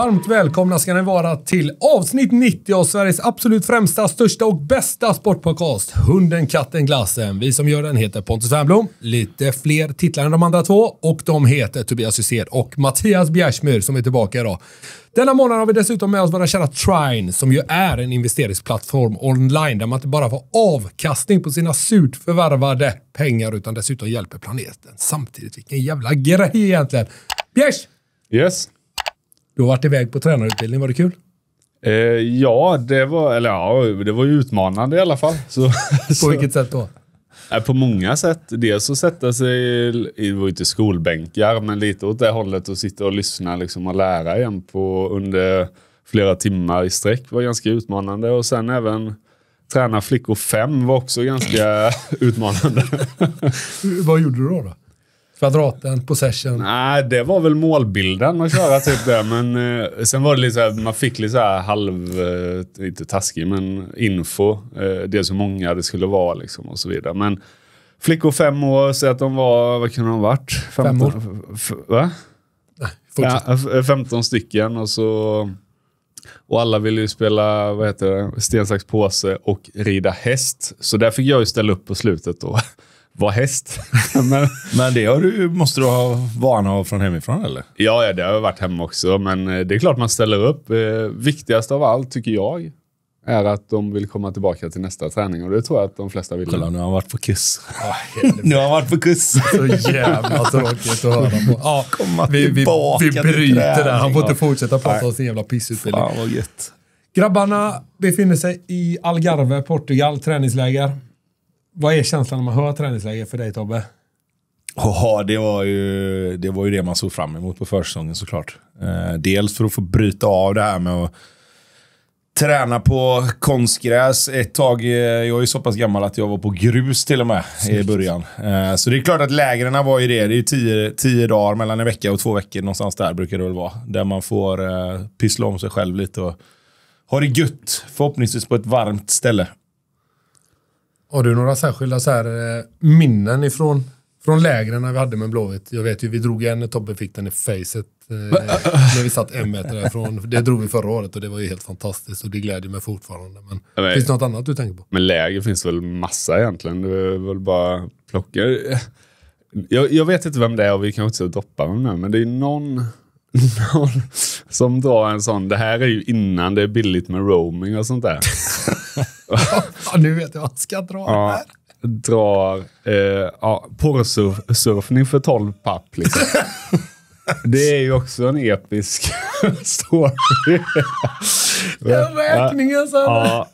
Varmt välkomna ska ni vara till avsnitt 90 av Sveriges absolut främsta, största och bästa sportpodcast. Hunden, katten, glassen. Vi som gör den heter Pontus Wernbloom. Lite fler titlar än de andra två och de heter Tobias Hysén och Mattias Bjärsmyr som är tillbaka idag. Denna månad har vi dessutom med oss våra kära Trine som ju är en investeringsplattform online där man inte bara får avkastning på sina surt förvärvade pengar utan dessutom hjälper planeten samtidigt. Vilken jävla grej egentligen. Bjärs! Yes. Du har varit iväg på tränarutbildning, var det kul? Eh, ja, det var, eller ja, det var ju utmanande i alla fall. Så, På vilket sätt då? eh, på många sätt. Dels att sätta sig, i- det var inte skolbänkar, men lite åt det hållet och sitta och lyssna liksom, och lära igen på under flera timmar i sträck var ganska utmanande. Och sen även träna flickor fem var också ganska utmanande. Vad gjorde du då? då? Kvadraten, possession? Nej, det var väl målbilden att köra typ det. Men eh, sen var det lite så här, man fick lite så här halv, eh, inte taskig, men info. Eh, dels hur många det skulle vara liksom och så vidare. Men flickor fem år, säg att de var, vad kan de ha varit? Fem år. F- va? Fortsätt. Ja, f- 15 stycken och så... Och alla ville ju spela, vad heter det, sten, sax, påse och rida häst. Så där fick jag ju ställa upp på slutet och vara häst. men, Men det har du, måste du ha vana av från hemifrån eller? Ja, ja, det har jag varit hemma också, men eh, det är klart man ställer upp. Eh, viktigast av allt, tycker jag, är att de vill komma tillbaka till nästa träning och det tror jag att de flesta vill. Kolla, nu har han varit på kuss. Ja, helvete. Nu har han varit på kuss. Så jävla tråkigt att höra på. Ja, Komma vi, vi, vi bryter där. Han får inte fortsätta prata om sin jävla pissutbildning. Fan vad gött. Grabbarna befinner sig i Algarve, Portugal, träningsläger. Vad är känslan när man hör träningsläger för dig Tobbe? Ja, det var, ju, det var ju det man såg fram emot på försäsongen såklart. Eh, dels för att få bryta av det här med att träna på konstgräs ett tag. eh, Jag är så pass gammal att jag var på grus till och med i början. Eh, så det är klart att lägren var ju det. Det är ju tio, tio dagar mellan en vecka och två veckor någonstans där brukar det väl vara. Där man får eh, pyssla om sig själv lite och ha det gött. Förhoppningsvis på ett varmt ställe. Har du några särskilda så här, eh, minnen ifrån från lägren vi hade med Blåvitt? Jag vet ju, vi drog en när Tobbe fick den i facet. Eh, när vi satt en meter därifrån. Det drog vi förra året och det var ju helt fantastiskt och det glädjer mig fortfarande. Men men- finns det något annat du tänker på? Men läger finns väl massa egentligen. Det är väl bara plocka. Jag, jag vet inte vem det är och vi kanske inte ska doppa vem det är, men det är någon, någon som drar en sån. Det här är ju innan det är billigt med roaming och sånt där. Ja, nu vet jag vad jag ska dra Ja, här. drar eh, ja, porrsurfning för 12 papp. Liksom. Det är ju också en episk story. Den räkningen sen. ja.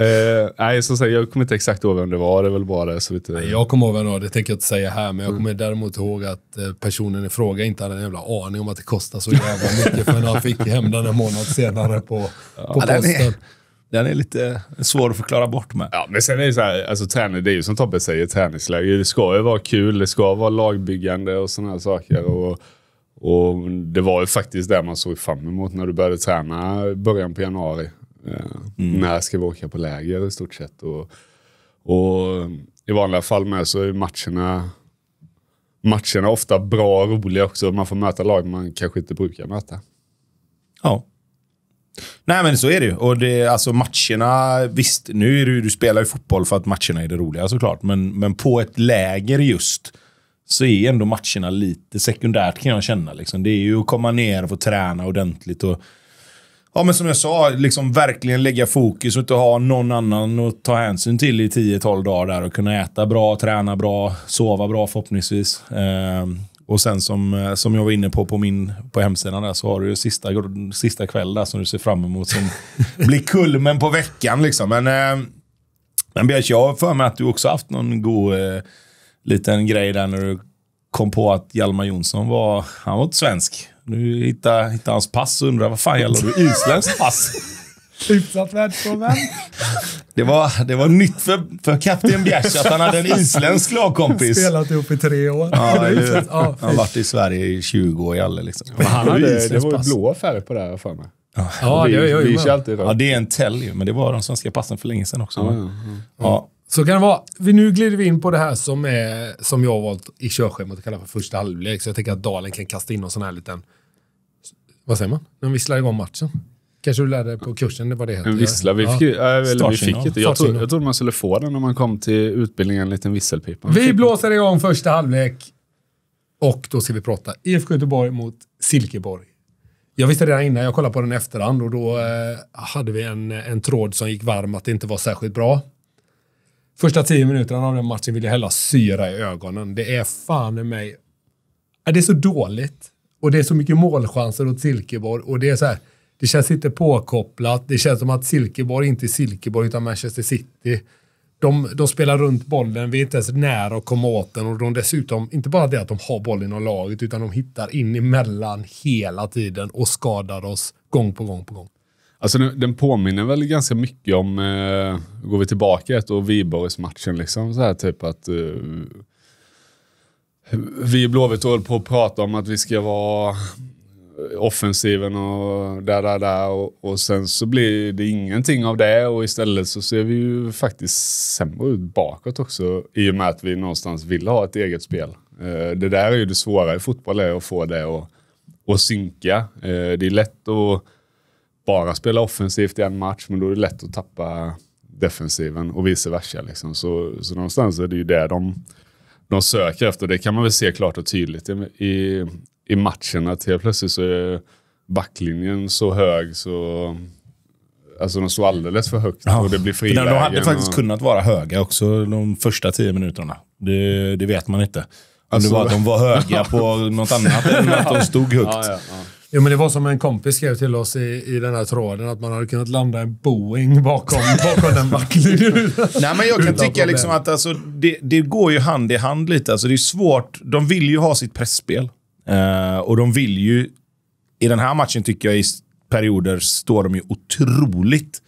Eh, nej, som sagt, jag kommer inte exakt ihåg vem det var. Det är väl bara det. Så lite... Jag kommer ihåg vem det var, det tänker jag inte säga här, men jag kommer däremot ihåg att eh, personen i fråga inte hade en jävla aning om att det kostar så jävla mycket förrän han fick hem den en månad senare på, på Ja, är- posten. Den är lite svår att förklara bort med. Ja, men sen är det så här, alltså träning, det är ju som Tobbe säger, träningsläger. Det ska ju vara kul, det ska vara lagbyggande och sådana här saker. Och, och det var ju faktiskt det man såg fram emot när du började träna i början på januari. Eh, När ska vi åka på läger i stort sett? Och, och i vanliga fall med så är matcherna Matcherna ofta bra och roliga också. Man får möta lag man kanske inte brukar möta. Ja. Nej men så är det ju. Och det, alltså matcherna, visst, nu är det, du spelar ju fotboll för att matcherna är det roliga såklart. Men, men på ett läger just så är ändå matcherna lite sekundärt kan jag känna. Liksom. Det är ju att komma ner och få träna ordentligt. Och, ja men som jag sa, liksom verkligen lägga fokus och inte ha någon annan att ta hänsyn till i 10-12 dagar där och kunna äta bra, träna bra, sova bra förhoppningsvis. Ehm, och sen som, eh, som jag var inne på på, min, på hemsidan där så har du ju sista, sista kväll där som du ser fram emot som blir kulmen på veckan liksom. Men, eh, men Bjärs, jag har för mig att du också haft någon god eh, liten grej där när du kom på att Hjalmar Jonsson var, han var inte svensk. Nu hittade, hittade hans pass och undrade vad fan gäller du isländskt pass? Hyfsat världsfrånvänd. Det var, det var nytt för, för kapten Bjärs att han hade en isländsk lagkompis. Spelat ihop i tre år. Ja, Det det, han har varit i Sverige i 20 år i alla liksom. Men han Det är hade, det var ju pass. blå färg på det här för mig. ja, det vi, jag vi med. alltid Ja, det är en tell ju, men det var de svenska passen för länge sedan också. va? Ja. Så kan det vara. Vi, nu glider vi in på det här som, är, som jag har valt i körschemat att kalla för första halvlek. Så jag tänker att Dalen kan kasta in någon sån här liten Vad säger man? När de visslar igång matchen. Kanske du lärde dig på kursen det var det heter. En vissla. Vi fick, ja. eller vi fick inte. Jag, trodde, jag trodde man skulle få den när man kom till utbildningen, en liten visselpipa. Vi blåser igång första halvlek. Och då ska vi prata IFK Göteborg mot Silkeborg. Jag visste redan innan, jag kollade på den i efterhand och då eh, hade vi en, en tråd som gick varm att det inte var särskilt bra. Första tio minuterna av den matchen vill jag hälla syra i ögonen. Det är fan i mig... Det är så dåligt. Och det är så mycket målchanser åt Silkeborg och det är så här... Det känns inte påkopplat. Det känns som att Silkeborg inte är Silkeborg utan Manchester City. De, de spelar runt bollen, vi är inte ens nära att komma åt den och de dessutom, inte bara det att de har bollen inom laget, utan de hittar in emellan hela tiden och skadar oss gång på gång på gång. Alltså den, den påminner väl ganska mycket om, eh, går vi tillbaka ett år, Viborgs-matchen liksom. Så här typ att eh, vi i Blåvitt håller på att prata om att vi ska vara offensiven och där, där, där. Och, och sen så blir det ingenting av det och istället så ser vi ju faktiskt sämre ut bakåt också i och med att vi någonstans vill ha ett eget spel. Eh, det där är ju det svåra i fotboll, är att få det att, att synka. Eh, det är lätt att bara spela offensivt i en match, men då är det lätt att tappa defensiven och vice versa. Liksom. Så, så någonstans är det ju det de, de söker efter. Det kan man väl se klart och tydligt i, i, i matchen. Att helt plötsligt så är backlinjen så hög så... Alltså de står alldeles för högt och det blir För de, de hade frilägen. faktiskt och, kunnat vara höga också de första tio minuterna. Det, det vet man inte. Om Alltså- det var att de var höga på något annat än att de stod högt. ja, ja, ja. Jo, men det var som en kompis skrev till oss i, i den här tråden, att man hade kunnat landa en Boeing bakom, bakom den backlinjen. Nej, men jag kan tycka liksom att alltså, det, det går ju hand i hand lite. Alltså, det är svårt. De vill ju ha sitt pressspel Eh, och de vill ju... I den här matchen tycker jag i perioder står de ju otroligt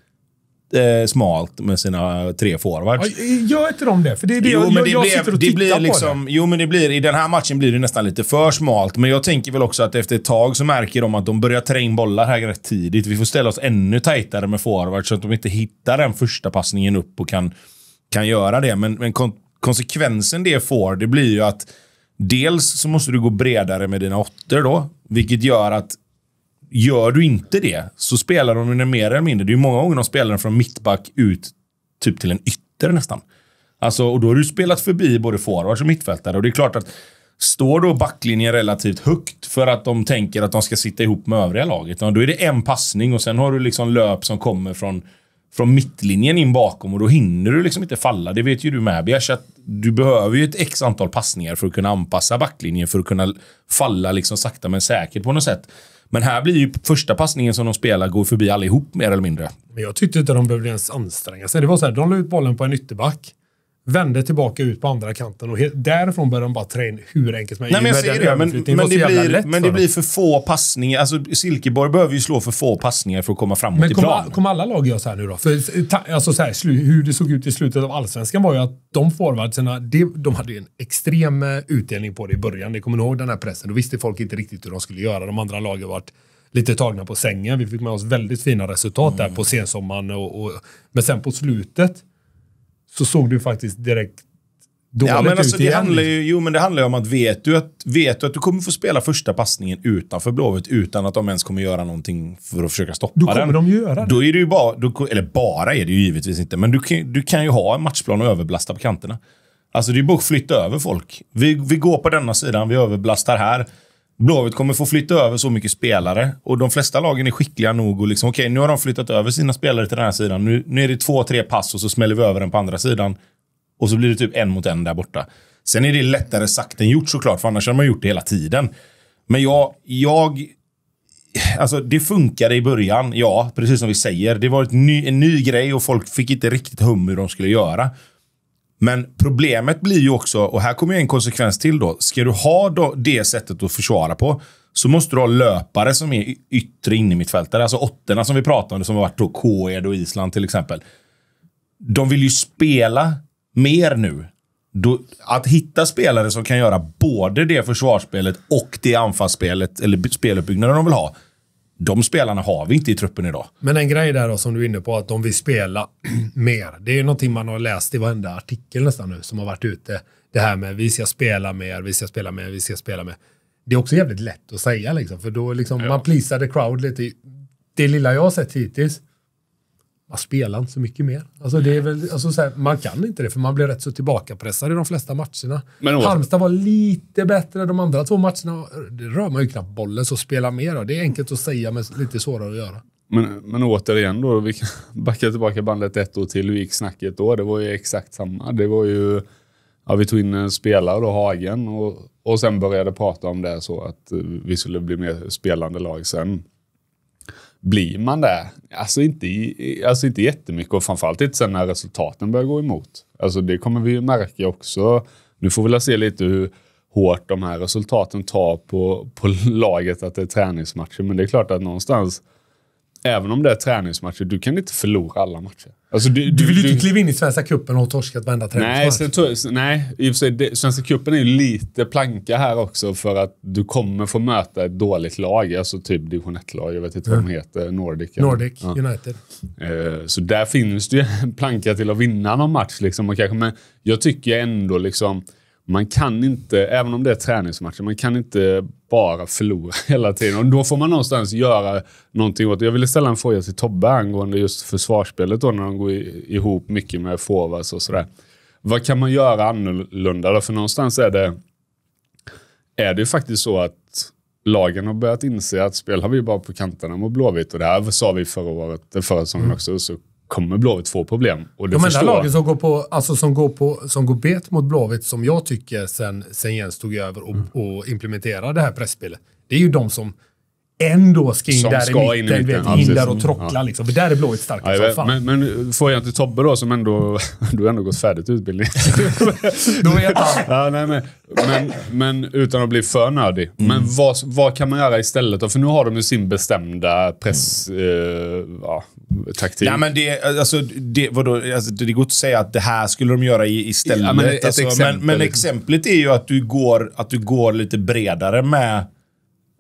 eh, smalt med sina tre forwards. Gör inte de det? För det är det Jo, jag, men det, jag blev, sitter och det blir liksom, jo, men det blir, i den här matchen blir det nästan lite för smalt. Men jag tänker väl också att efter ett tag så märker de att de börjar trä in bollar här rätt tidigt. Vi får ställa oss ännu tajtare med forward så att de inte hittar den första passningen upp och kan, kan göra det. Men, men kon konsekvensen det får, det blir ju att dels så måste du gå bredare med dina åttor då. Vilket gör att Gör du inte det så spelar de den mer eller mindre. Det är ju många gånger de spelar den från mittback ut typ till en ytter nästan. Alltså, och då har du spelat förbi både forwards och mittfältare. Och det är klart att står då backlinjen relativt högt för att de tänker att de ska sitta ihop med övriga laget, då är det en passning och sen har du liksom löp som kommer från, från mittlinjen in bakom och då hinner du liksom inte falla. Det vet ju du med Bjärs, att du behöver ju ett x antal passningar för att kunna anpassa backlinjen för att kunna falla liksom sakta men säkert på något sätt. Men här blir ju första passningen som de spelar går förbi allihop mer eller mindre. Men jag tyckte inte de behövde ens anstränga sig. Det var så här, de la ut bollen på en ytterback, vände tillbaka ut på andra kanten och därifrån började de bara trä in hur enkelt som Nej, men jag. Men, men, det, blir, men för det blir för få passningar. Alltså, Silkeborg behöver ju slå för få passningar för att komma framåt Men i kommer plan. kom alla lag göra så här nu då? För, ta, alltså så här, hur det såg ut i slutet av allsvenskan var ju att de forwardsarna, de, de hade ju en extrem eh, utdelning på det i början. Ni kommer ihåg den här pressen. Då visste folk inte riktigt hur de skulle göra. De andra lagen varit lite tagna på sängen. Vi fick med oss väldigt fina resultat där på sensommaren. Och, och, men sen på slutet så såg du faktiskt direkt dåligt Ja, men alltså, ut det igen. handlar ju, jo, men det handlar ju om att vet du, att vet du att du kommer få spela första passningen utanför Blåvitt utan att de ens kommer göra någonting för att försöka stoppa Då kommer den. de göra det. Då är det ju bara, då, eller bara är det ju givetvis inte, men du kan, du kan ju ha en matchplan och överbelasta på kanterna. Alltså det är bara att flytta över folk. Vi, vi går på denna sidan, vi överbelastar här. Blåvitt kommer få flytta över så mycket spelare och de flesta lagen är skickliga nog och liksom, okej, nu har de flyttat över sina spelare till den här sidan. Nu, nu är det två, tre pass och så smäller vi över den på andra sidan. Och så blir det typ en mot en där borta. Sen är det lättare sagt än gjort såklart, för annars har man gjort det hela tiden. Men jag, jag Alltså det funkade i början, ja, precis som vi säger. Det var ett ny, en ny grej och folk fick inte riktigt hum hur de skulle göra. Men problemet blir ju också, och här kommer en konsekvens till då. Ska du ha då det sättet att försvara på, så måste du ha löpare som är yttre innermittfältare. Alltså åttorna som vi pratade om, som har varit då K-Ed och Island till exempel. De vill ju spela mer nu. Då, att hitta spelare som kan göra både det försvarsspelet och det anfallsspelet, eller speluppbyggnaden de vill ha. De spelarna har vi inte i truppen idag. Men en grej där då som du är inne på, att de vill spela mer. Det är ju någonting man har läst i varenda artikel nästan nu som har varit ute. Det här med vi ska spela mer, vi ska spela mer, vi ska spela mer. Det är också jävligt lätt att säga liksom, för då liksom man pleasar the crowd lite. Det lilla jag har sett hittills, man spelar inte så mycket mer. Alltså det är väl, alltså så här, man kan inte det för man blir rätt så tillbakapressad i de flesta matcherna. Men åter- Halmstad var lite bättre de andra två matcherna. Det rör man ju knappt bollen, så spela mer då. Det är enkelt att säga men lite svårare att göra. Men, men återigen då, vi kan backa tillbaka bandet ett år till. Hur gick snacket då? Det var ju exakt samma. Det var ju, ja, vi tog in en spelare då, Hagen, och, och sen började prata om det så att eh, vi skulle bli mer spelande lag sen. Blir man det? Alltså inte, alltså inte jättemycket och framförallt inte sen när resultaten börjar gå emot. Alltså det kommer vi ju märka också. Nu får vi väl se lite hur hårt de här resultaten tar på, på laget att det är träningsmatcher. Men det är klart att någonstans Även om det är träningsmatcher, du kan inte förlora alla matcher. Alltså, du, Du vill ju inte kliva in i Svenska cupen och torskat varenda träningsmatch. nej, i och för sig, det, Svenska cupen är ju lite planka här också för att du kommer få möta ett dåligt lag. Alltså typ division 1-lag, jag vet inte vad de heter, Nordic. Nordic Ja. United. Eh, Så där finns det ju en planka till att vinna någon match. Liksom, och kanske, men jag tycker ändå liksom, man kan inte, även om det är träningsmatcher, man kan inte bara förlora hela tiden. Och då får man någonstans göra någonting åt det. Jag ville ställa en fråga till Tobbe angående just försvarsspelet då, när de går ihop mycket med forwards och sådär. Vad kan man göra annorlunda då? För någonstans är det, är det ju faktiskt så att lagen har börjat inse att spelar vi bara på kanterna mot Blåvitt, och det här sa vi förra året, förra säsongen också, så kommer Blåvitt få problem. Och det De enda lagen som går, på, alltså som, går på, som går bet mot Blåvitt, som jag tycker sen, sen Jens tog över och, Mm. och implementerade det här pressspelet, det är ju de som ändå ska in Som där ska i mitten, vet, in där och trockla Ja. liksom. För där är Blåvitt starka Ja, som fan. men, men får jag till Tobbe då, som ändå, du har ändå gått färdigt utbildning. Då vet han. ja, nej, men, men, men utan att bli för nördig. Men vad, vad kan man göra istället då? För nu har de ju sin bestämda press, eh, ja, men det, alltså, det, vadå, alltså, det går inte att säga att det här skulle de göra i, istället. Ja, men alltså, exempel, men, men liksom. exemplet är ju att du går, att du går lite bredare med,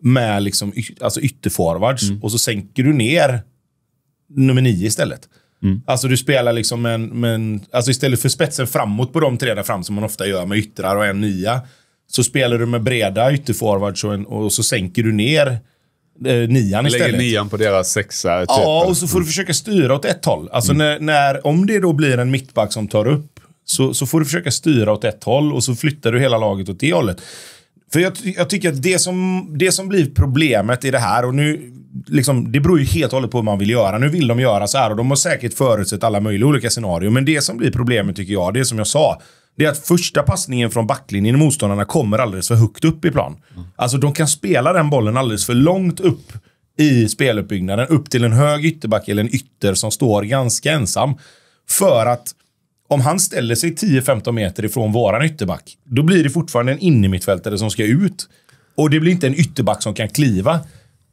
med liksom, alltså ytterforwards Mm. och så sänker du ner nummer nio istället. Mm. Alltså du spelar liksom en, med en, alltså istället för spetsen framåt på de tre där fram som man ofta gör med yttrar och en nia. Så spelar du med breda ytterforwards och, en, och så sänker du ner eh, nian istället. Lägger nian på deras sexa. Typ. Ja, och så får du försöka styra åt ett håll. Alltså när, när, om det då blir en mittback som tar upp, så, så får du försöka styra åt ett håll och så flyttar du hela laget åt det hållet. För jag, jag tycker att det som, det som blir problemet i det här, och nu, liksom, det beror ju helt och hållet på hur man vill göra. Nu vill de göra så här och de har säkert förutsett alla möjliga olika scenarier. Men det som blir problemet tycker jag, det som jag sa, det är att första passningen från backlinjen i motståndarna kommer alldeles för högt upp i plan. Alltså de kan spela den bollen alldeles för långt upp i speluppbyggnaden, upp till en hög ytterback eller en ytter som står ganska ensam. För att om han ställer sig 10-15 meter ifrån våran ytterback, då blir det fortfarande en innermittfältare som ska ut. Och det blir inte en ytterback som kan kliva.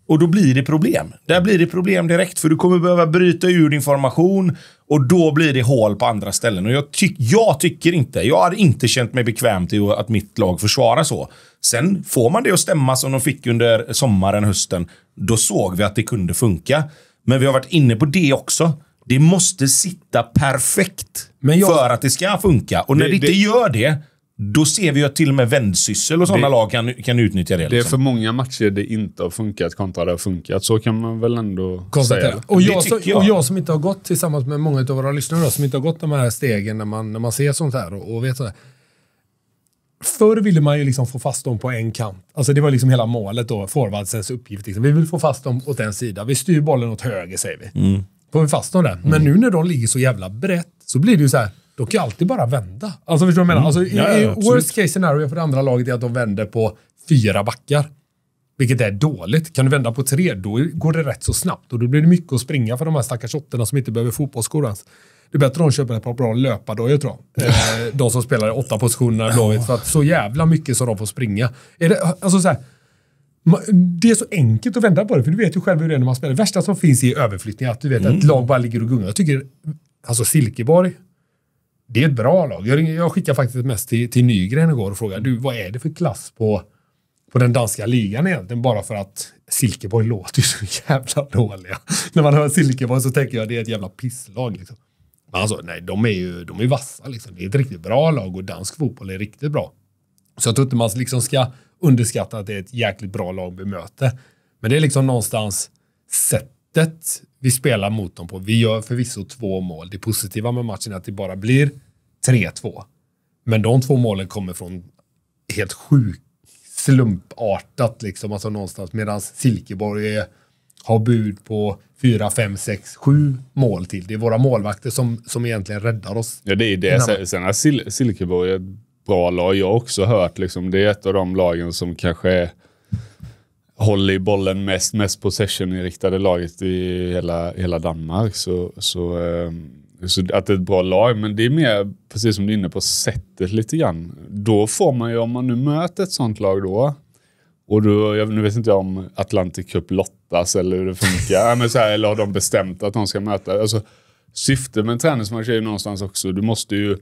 Och då blir det problem. Där blir det problem direkt, för du kommer behöva bryta ur din formation och då blir det hål på andra ställen. Och jag, tyck, jag tycker inte, jag hade inte känt mig bekväm till att mitt lag försvarar så. Sen får man det att stämma som de fick under sommaren, hösten, då såg vi att det kunde funka. Men vi har varit inne på det också. Det måste sitta perfekt Men jag- för att det ska funka. Och när det, Det- inte det- gör det, då ser vi att till och med vändsyssel och sådana Det- lag kan, kan utnyttja det. Det är Liksom. för många matcher det inte har funkat kontra det har funkat. Så kan man väl ändå Konstatera. säga. Och Det jag, som, jag. och jag som inte har gått tillsammans med många av våra lyssnare då, som inte har gått de här stegen när man, när man ser sånt här och, och vet sådär. Förr ville man ju liksom få fast dem på en kant. Alltså det var liksom hela målet då, forwardsens uppgift. Liksom. Vi vill få fast dem åt en sida. Vi styr bollen åt höger säger vi. Mm. Får vi fast dem där. Men nu när de ligger så jävla brett så blir det ju så här. De kan ju alltid bara vända. Alltså förstår du vad jag menar? Alltså, i, Mm. Ja, ja, absolut. worst case scenario för det andra laget är att de vänder på fyra backar. Vilket är dåligt. Kan du vända på tre, då går det rätt så snabbt. Och då blir det mycket att springa för de här stackars åttorna som inte behöver fotbollsskor ens. Det är bättre att de köper ett par bra löpardojor tror jag. Eh, de som spelar i åtta positioner i Blåvitt. För att så jävla mycket som de får springa. Är det, alltså så här, det är så enkelt att vända på det, för du vet ju själv hur det är när man spelar. Det värsta som finns är överflyttning, att du vet att ett lag bara ligger och gungar. Jag tycker, alltså Silkeborg, det är ett bra lag. Jag, jag skickade faktiskt mess till, till Nygren igår och frågade, du vad är det för klass på på den danska ligan egentligen, bara för att Silkeborg låter ju så jävla dåliga. När man hör Silkeborg så tänker jag att det är ett jävla pisslag. Liksom. Men alltså, nej, de är ju de är vassa. Liksom. Det är ett riktigt bra lag och dansk fotboll är riktigt bra. Så jag tror inte man liksom ska underskatta att det är ett jäkligt bra lag vi möter. Men det är liksom någonstans sättet vi spelar mot dem på. Vi gör förvisso två mål. Det positiva med matchen är att det bara blir 3-2. Men de två målen kommer från helt sjukt slumpartat liksom, alltså någonstans. Medan Silkeborg är, har bud på 4, 5, 6, 7 mål till. Det är våra målvakter som, som egentligen räddar oss. Ja, det är det. Sen, är Sil Silkeborg bra lag. Jag har också hört liksom, det är ett av de lagen som kanske är håller i bollen mest, mest possession-inriktade laget i hela, hela Danmark. Så, så, ehm, så att det är ett bra lag, men det är mer, precis som du är inne på, sättet lite grann. Då får man ju, om man nu möter ett sånt lag då, och då, jag, nu vet inte jag om Atlantic Cup lottas eller hur det funkar, men så här, eller har de bestämt att de ska möta? Alltså, syftet med en träningsmatch är ju någonstans också, du måste ju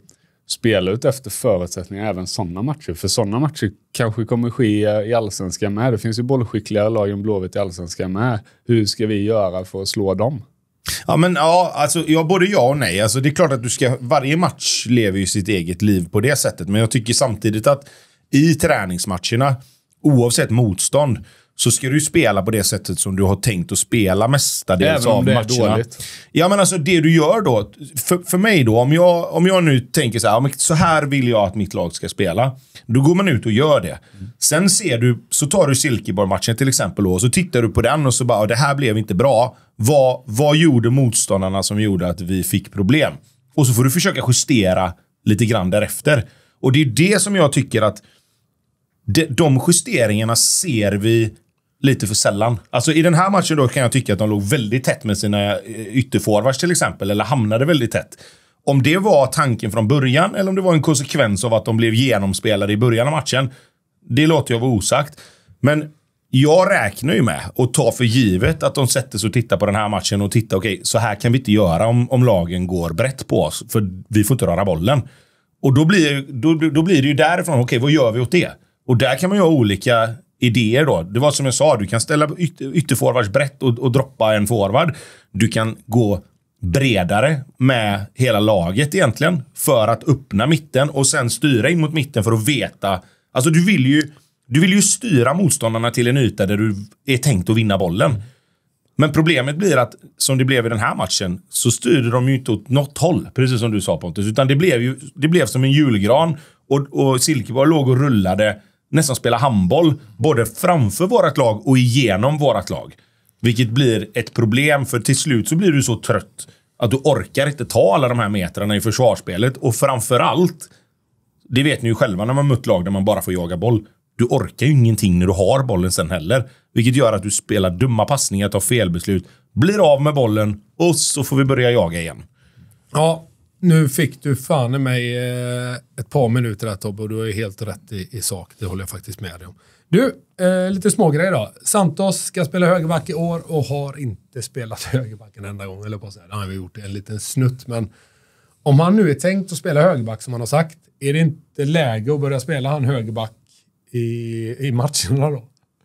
spela ut efter förutsättningar även sådana matcher. För sådana matcher kanske kommer ske i allsvenskan med. Det finns ju bollskickligare lag än Blåvitt i allsvenskan med. Hur ska vi göra för att slå dem? Ja, men ja, alltså, ja, både ja och nej. Alltså, det är klart att du ska, varje match lever ju sitt eget liv på det sättet. Men jag tycker samtidigt att i träningsmatcherna, oavsett motstånd, så ska du spela på det sättet som du har tänkt att spela mestadels Även om av det är matcherna. dåligt. Ja, men alltså det du gör då. För, för mig då, om jag, om jag nu tänker så här, så här vill jag att mitt lag ska spela. Då går man ut och gör det. Sen ser du, så tar du Silkeborg-matchen till exempel då, och så tittar du på den och så bara, det här blev inte bra. Vad, vad gjorde motståndarna som gjorde att vi fick problem? Och så får du försöka justera lite grann därefter. Och det är det som jag tycker att de, de justeringarna ser vi lite för sällan. Alltså i den här matchen då kan jag tycka att de låg väldigt tätt med sina eh, ytterforwards till exempel, eller hamnade väldigt tätt. Om det var tanken från början eller om det var en konsekvens av att de blev genomspelade i början av matchen, det låter jag vara osagt. Men jag räknar ju med och tar för givet att de sätter sig och tittar på den här matchen och tittar, okej, okay, så här kan vi inte göra om, om lagen går brett på oss, för vi får inte röra bollen. Och då blir, då, då blir det ju därifrån, okej, okay, vad gör vi åt det? Och där kan man ju ha olika idéer då. Det var som jag sa, du kan ställa yt ytterforwards brett och, och droppa en forward. Du kan gå bredare med hela laget egentligen för att öppna mitten och sen styra in mot mitten för att veta. Alltså du vill ju, du vill ju styra motståndarna till en yta där du är tänkt att vinna bollen. Men problemet blir att, som det blev i den här matchen, så styrde de ju inte åt något håll. Precis som du sa Pontus. Utan det blev ju det blev som en julgran. Och, och Silkeborg låg och rullade nästan spela handboll både framför vårt lag och igenom vårt lag. Vilket blir ett problem, för till slut så blir du så trött att du orkar inte ta alla de här metrarna i försvarsspelet. Och framförallt, det vet ni ju själva när man mött lag där man bara får jaga boll. Du orkar ju ingenting när du har bollen sen heller. Vilket gör att du spelar dumma passningar, tar felbeslut, blir av med bollen och så får vi börja jaga igen. Ja, nu fick du fan i mig eh, ett par minuter där Tobbe och du är helt rätt i, i sak. Det håller jag faktiskt med dig om. Du, eh, lite smågrejer då. Santos ska spela högerback i år och har inte spelat högerback en enda gång. Eller på så här. Han har gjort en liten snutt, men om han nu är tänkt att spela högerback som han har sagt, är det inte läge att börja spela han högerback i, i matcherna då?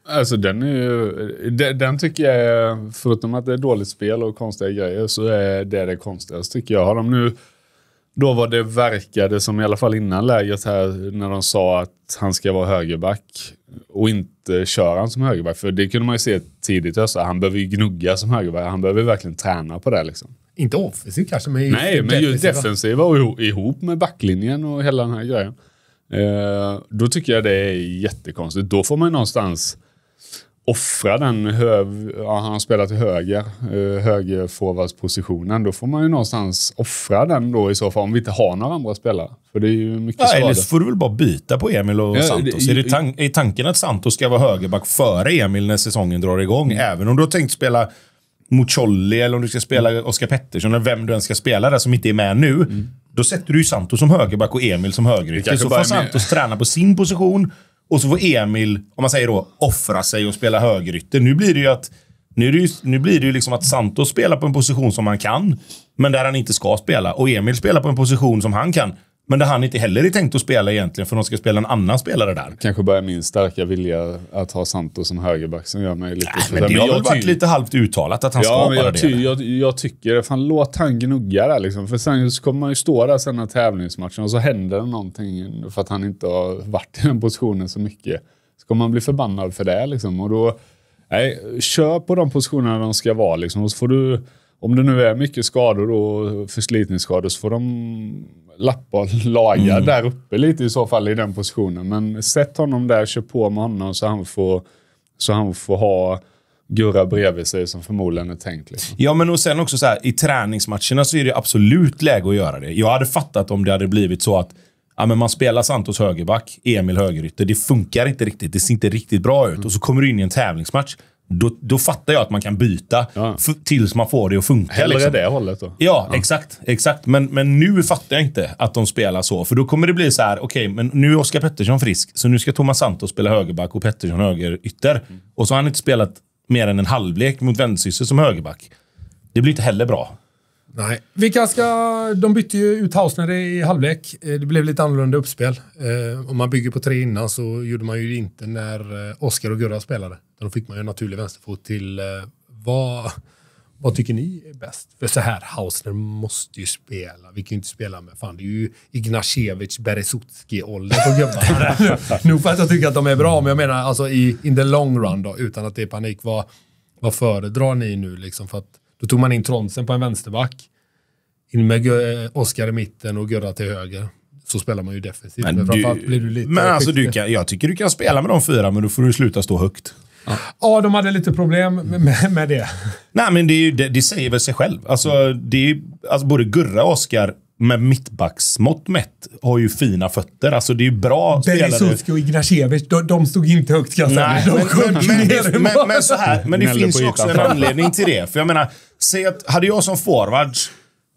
Alltså den är ju, den, den tycker jag är, förutom att det är dåligt spel och konstiga grejer, så är det det konstigaste tycker jag. Har de nu då var det verkade som, i alla fall innan läget här, när de sa att han ska vara högerback och inte köra han som högerback. För det kunde man ju se tidigt. Alltså, han behöver ju gnugga som högerback. Han behöver verkligen träna på det. Liksom. Inte offensivt kanske, men just Nej, men just defensiva och ihop med backlinjen och hela den här grejen. Eh, då tycker jag det är jättekonstigt. Då får man någonstans offra den, höv, ja, han spelar till höger, eh, högerforwardspositionen. Då får man ju någonstans offra den då i så fall, om vi inte har några andra spelare. För det är ju mycket ja. Eller så får du väl bara byta på Emil och Ja, Santos. det- är, det tan- är tanken att Santos ska vara högerback före Emil när säsongen drar igång? Även om du har tänkt spela mot Cholli eller om du ska spela Oskar Pettersson eller vem du än ska spela där som inte är med nu. Då sätter du ju Santos som högerback och Emil som högerytter. Så får är med- Santos träna på sin position och så får Emil, om man säger då, offra sig och spela högerytter. Nu blir det ju att nu, är det ju, nu blir det ju liksom att Santos spelar på en position som han kan, men där han inte ska spela. Och Emil spelar på en position som han kan, men där han inte heller är tänkt att spela egentligen, för de ska spela en annan spelare där. Kanske bara min starka vilja att ha Santos som högerback som gör mig lite... Nej, men det har jag väl varit lite halvt uttalat att han Ja, ska vara jag, det. jag, jag tycker, fan låt han gnugga där liksom. För sen så kommer man ju stå där sen när tävlingsmatchen och så händer det någonting för att han inte har varit i den positionen så mycket. Så kommer man bli förbannad för det liksom. Och då, nej, kör på de positionerna de ska vara liksom. Och så får du, om det nu är mycket skador och förslitningsskador så får de lappa och laga Mm. där uppe lite i så fall i den positionen. Men sätt honom där, kör på med honom så han får, så han får ha Gurra bredvid sig som förmodligen är tänkt. Liksom. Ja, men och sen också så här, i träningsmatcherna så är det absolut läge att göra det. Jag hade fattat om det hade blivit så att ja, men man spelar Santos högerback, Emil högerytter. Det funkar inte riktigt. Det ser inte riktigt bra ut. Och så kommer du in i en tävlingsmatch. Då, då fattar jag att man kan byta Ja. tills man får det att funka. Hellre liksom. det hållet då. Ja, exakt. exakt. Men, men nu fattar jag inte att de spelar så. För då kommer det bli så här, okej, men nu är Oskar Pettersson frisk, så nu ska Thomas Santos spela högerback och Pettersson högerytter. Och så har han inte spelat mer än en halvlek mot Vendsyssel som högerback. Det blir inte heller bra. Nej. Vilka ska... De bytte ju ut Hausner i halvlek. Eh, Det blev lite annorlunda uppspel. Eh, Om man bygger på tre innan så gjorde man ju inte när eh, Oskar och Gurra spelade. Då fick man ju en naturlig vänsterfot till... eh, Vad, vad tycker ni är bäst? För så här, Hausner måste ju spela. Vi kan ju inte spela med... Fan, det är ju Ignashevich, Beresutski-ålder på gubbarna. Nog för att jag tycker att de är bra, men jag menar alltså i in the long run då, utan att det är panik. Vad, vad föredrar ni nu liksom? För att då tog man in Tronsen på en vänsterback. In med eh, Oskar i mitten och Gurra till höger. Så spelar man ju defensivt. Men, framförallt blir du lite... men alltså, du kan, jag tycker du kan spela med de fyra, men då får du sluta stå högt. Ja, de hade lite problem med, med, det. Nej, men det, är ju, det, det säger väl sig själv. Alltså, det är, ju- alltså både Gurra och Oskar med mittbacksmått mätt har ju fina fötter. Alltså det är ju bra spelare. Beresutski och Ignashevich, de, de stod inte högt kan. Nej, de men, men, men, men, men, så här, men det finns ju också en anledning till det. För jag menar, säg att hade jag som forward,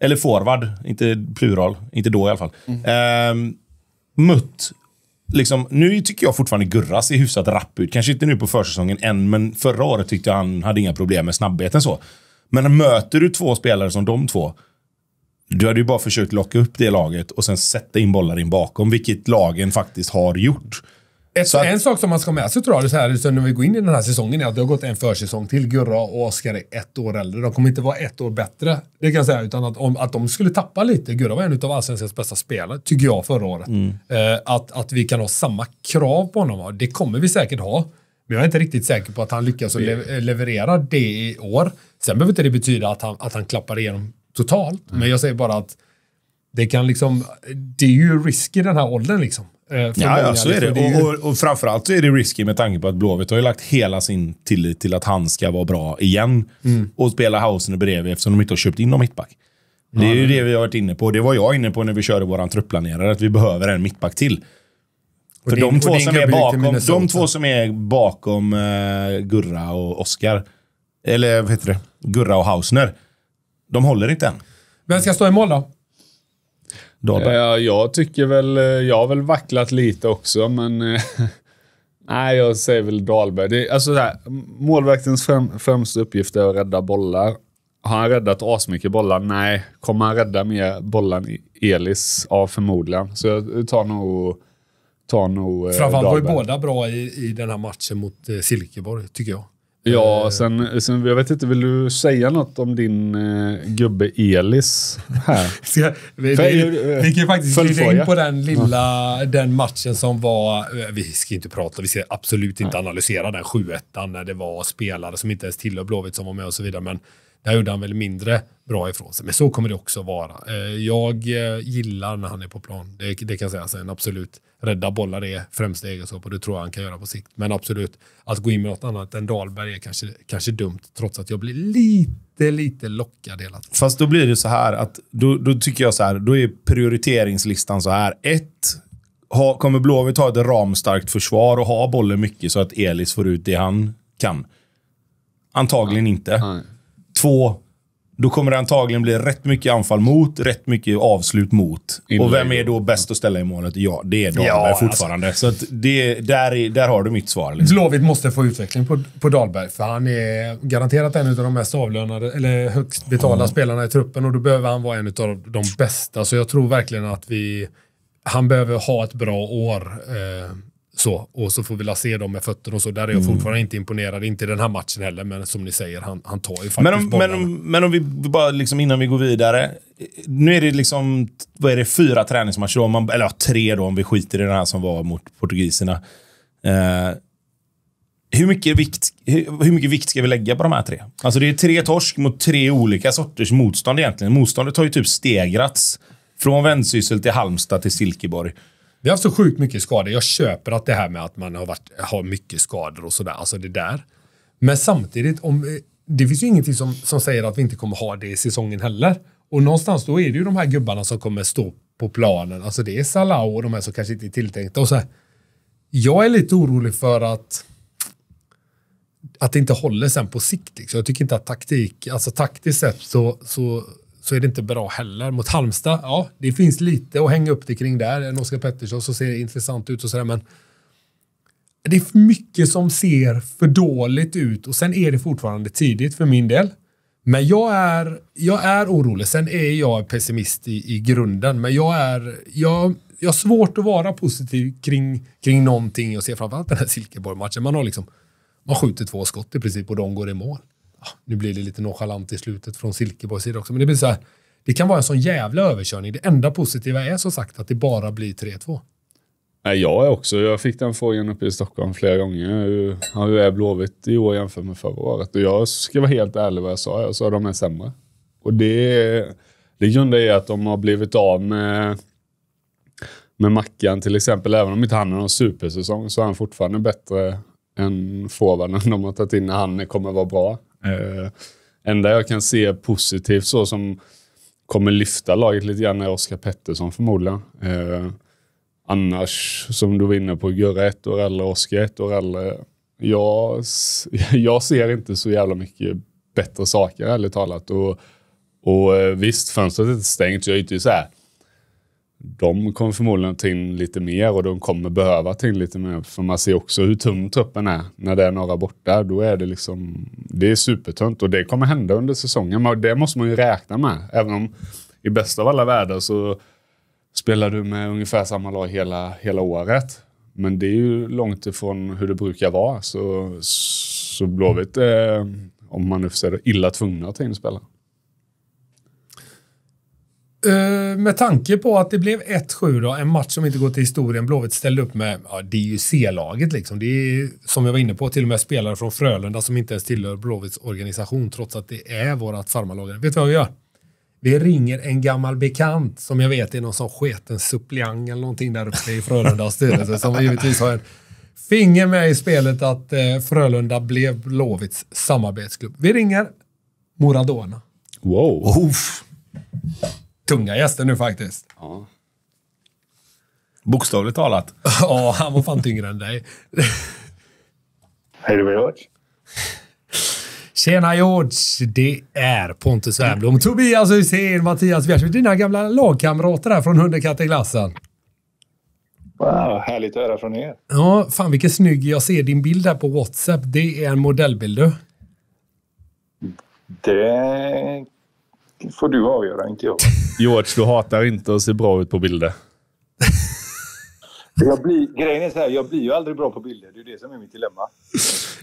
eller forward, inte plural, inte då i alla fall, ehm, mött Liksom, nu tycker jag fortfarande Gurra ser hyfsat rapp ut. Kanske inte nu på försäsongen än, men förra året tyckte jag han hade inga problem med snabbheten. så. Men möter du två spelare som de två, du hade ju bara försökt locka upp det laget och sen sätta in bollar in bakom, vilket lagen faktiskt har gjort. Ett, Så att- en sak som man ska ha med sig tror jag, så här, så när vi går in i den här säsongen, är att det har gått en försäsong till. Gurra och Oskar är ett år äldre. De kommer inte vara ett år bättre, det kan jag säga. Utan att, om, att de skulle tappa lite. Gurra var en av allsvenskans bästa spelare, tycker jag, förra året. Eh, att, att vi kan ha samma krav på honom, det kommer vi säkert ha. Men jag är inte riktigt säker på att han lyckas le leverera det i år. Sen behöver inte det betyda att han, att han klappar igenom totalt. Men jag säger bara att det kan liksom, det är ju risk i den här åldern liksom. Eh, Ja, ja, så är det. liksom. ju- Och, och, och framförallt så är det risky med tanke på att Blåvitt har ju lagt hela sin tillit till att han ska vara bra igen. Mm. Och spela Hausen bredvid eftersom de inte har köpt in någon mittback. Det är ju det vi har varit inne på. Det var jag inne på när vi körde våran truppplanerare, att vi behöver en mittback till. För din- de, två som är bakom, de två som är bakom eh, Gurra och Oskar, eller vad heter det? Gurra och Hausner, de håller inte än. Vem ska stå i mål då? Dahlberg. Ja, jag tycker väl, eh, jag har väl vacklat lite också, men eh, nej, jag säger väl Dahlberg. Det, är- alltså så här, målvaktens främ, främsta uppgift är att rädda bollar. Har han räddat asmycket bollar? Nej. Kommer han rädda mer bollar än Elis? Ja, förmodligen. Så jag tar nog, tar nog eh, Framförallt var ju båda bra i, i den här matchen mot eh, Silkeborg, tycker jag. Ja, sen, sen, jag vet inte, vill du säga något om din eh, gubbe Elis här? Ska, vi, vi, vi kan ju faktiskt glida in på den lilla den matchen som var... eh, Vi ska inte prata, vi ska absolut inte analysera den 7 när det var spelare som inte ens tillhör Blåvitt som var med och så vidare. Men där gjorde han väl mindre bra ifrån sig. Men så kommer det också vara. Eh, Jag eh, gillar när han är på plan. Det, det kan jag säga. Sen absolut, rädda bollar är främsta egenskap och det tror jag han kan göra på sikt. Men absolut, att gå in med något annat än Dahlberg är kanske, kanske dumt. Trots att jag blir lite, lite lockad hela tiden. Fast då blir det så här att då, då tycker jag så här, då är prioriteringslistan så här. Ett, ha, kommer Blåvitt ha ett ramstarkt försvar och ha bollen mycket så att Elis får ut det han kan? Antagligen inte. Nej. Två, då kommer det antagligen bli rätt mycket anfall mot, rätt mycket avslut mot. Inlägg. Och vem är då bäst att ställa i målet? Ja, det är Dahlberg Ja, alltså. fortfarande. Så att det, där, är, där har du mitt svar. Liksom. Blåvitt måste få utveckling på, på Dahlberg, för han är garanterat en av de mest avlönade, eller högst betalda spelarna i truppen och då behöver han vara en av de bästa. Så jag tror verkligen att vi, han behöver ha ett bra år. Eh, så, och så får vi la se dem med fötterna och så. Där är jag Mm. fortfarande inte imponerad. Inte i den här matchen heller, men som ni säger, han, han tar ju faktiskt Men om, bollarna. men, om, men om vi bara liksom innan vi går vidare. Nu är det liksom, vad är det, fyra träningsmatcher om man, eller ja, tre då om vi skiter i den här som var mot portugiserna. Eh, hur, mycket vikt, hur, hur mycket vikt ska vi lägga på de här tre? Alltså det är tre torsk mot tre olika sorters motstånd egentligen. Motståndet har ju typ stegrats. Från Vendsyssel till Halmstad till Silkeborg. Vi har haft så sjukt mycket skador. Jag köper att det här med att man har, varit, har mycket skador och sådär, alltså det där. Men samtidigt, om, eh, det finns ju ingenting som, som säger att vi inte kommer ha det i säsongen heller. Och någonstans då är det ju de här gubbarna som kommer stå på planen. Alltså det är Salah och de här som kanske inte är tilltänkta. Och så här. Jag är lite orolig för att att det inte håller sen på sikt. Liksom. Jag tycker inte att taktik, alltså taktiskt sett så, så, så är det inte bra heller. Mot Halmstad, ja, det finns lite att hänga upp det kring där. En Oskar Pettersson som ser intressant ut och sådär, men det är för mycket som ser för dåligt ut och sen är det fortfarande tidigt för min del. Men jag är, jag är orolig. Sen är jag pessimist i, i grunden, men jag är, jag, jag har svårt att vara positiv kring, kring någonting och se framförallt den här Silkeborg-matchen. Man har liksom, man skjuter två skott i princip och de går i mål. Nu blir det lite nonchalant i slutet från Silkeborgs sida också, men det blir så här. Det kan vara en sån jävla överkörning. Det enda positiva är som sagt att det bara blir 3-2. Nej, jag är också. Jag fick den frågan uppe i Stockholm flera gånger. Hur, hur är Blåvitt i år jämfört med förra året? Och jag ska vara helt ärlig vad jag sa. Jag sa att de är sämre. Och det, det grundar i att de har blivit av med, med Mackan till exempel. Även om inte han har någon supersäsong så är han fortfarande bättre än forwarden de har tagit in när han kommer vara bra. Eh, enda jag kan se positivt så som kommer lyfta laget lite grann är Oskar Pettersson förmodligen. Eh, Annars, som du var inne på, Gurra ett år äldre, Oskar ett år äldre. Jag, jag ser inte så jävla mycket bättre saker ärligt talat. Och, och eh, visst, fönstret är inte stängt. Så jag är inte så här. De kommer förmodligen ta in lite mer och de kommer behöva ta in lite mer. För man ser också hur tunn truppen är. När det är några borta, då är det liksom... Det är supertunt och det kommer hända under säsongen. Men det måste man ju räkna med. Även om i bästa av alla världar så spelar du med ungefär samma lag hela, hela året. Men det är ju långt ifrån hur det brukar vara. Så, så Blåvitt är, om man nu får säga det, illa tvungna att ta in spelare. Eh, med tanke på att det blev 1-7 då, en match som inte går till historien. Blåvitt ställde upp med, ja det är ju C-laget liksom. Det är som jag var inne på, till och med spelare från Frölunda som inte ens tillhör Blåvitts organisation trots att det är vårat farmarlag. Vet du vad vi gör? Vi ringer en gammal bekant som jag vet är någon som sketen suppleant eller någonting där uppe i Frölundas styrelse som givetvis har en finger med i spelet att eh, Frölunda blev Blåvitts samarbetsklubb. Vi ringer Moradona. Wow! Uff. Tunga gäster nu faktiskt. Ja. Bokstavligt talat. Ja, han var fan tyngre än dig. Hej, det var George. Tjena George, det är Pontus Wernbloom, Tobias Hysén, Mattias Bjärsvik, dina gamla lagkamrater här från Hundekatteglassen. Wow, härligt att höra från er. Ja, fan vilken snygg. Jag ser din bild här på WhatsApp. Det är en modellbild du. Det får du avgöra, inte jag. George, du hatar inte att se bra ut på bilder. jag blir, grejen är så här, jag blir ju aldrig bra på bilder. Det är det som är mitt dilemma.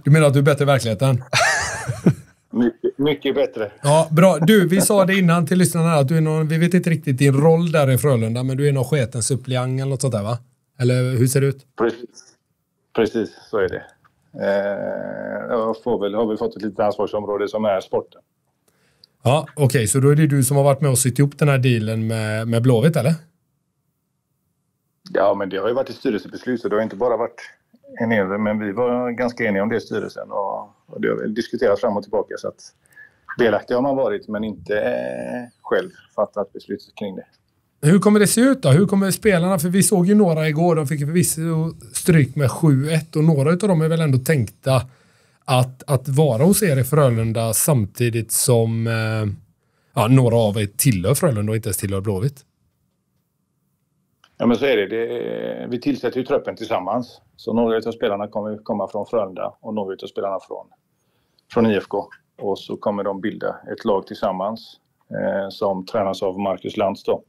Du menar att du är bättre i verkligheten? Mycket, mycket bättre. Ja, bra. Du, vi sa det innan till lyssnarna att du är någon, vi vet inte riktigt din roll där i Frölunda, men du är någon sketen suppleant eller något sånt där va? Eller hur ser det ut? Precis, Precis så är det. Eh, jag får väl, har väl fått ett litet ansvarsområde som är sporten. Ja, okej, så då är det du som har varit med och sytt ihop den här dealen med, med Blåvitt, eller? Ja, men det har ju varit ett styrelsebeslut så det har inte bara varit en enig, men vi var ganska eniga om det i styrelsen och, och det har diskuterats fram och tillbaka så att delaktig har man varit men inte eh, själv fattat beslutet kring det. Hur kommer det se ut då? Hur kommer spelarna, för vi såg ju några igår, de fick förvisso stryk med 7-1 och några av dem är väl ändå tänkta att, att vara hos er i Frölunda samtidigt som eh, ja, några av er tillhör Frölunda och inte ens tillhör Blåvitt. Ja, men så är det. det vi tillsätter ju truppen tillsammans. Så några av spelarna kommer komma från Frölunda och några av spelarna från, från IFK. Och så kommer de bilda ett lag tillsammans eh, som tränas av Marcus Lantz då.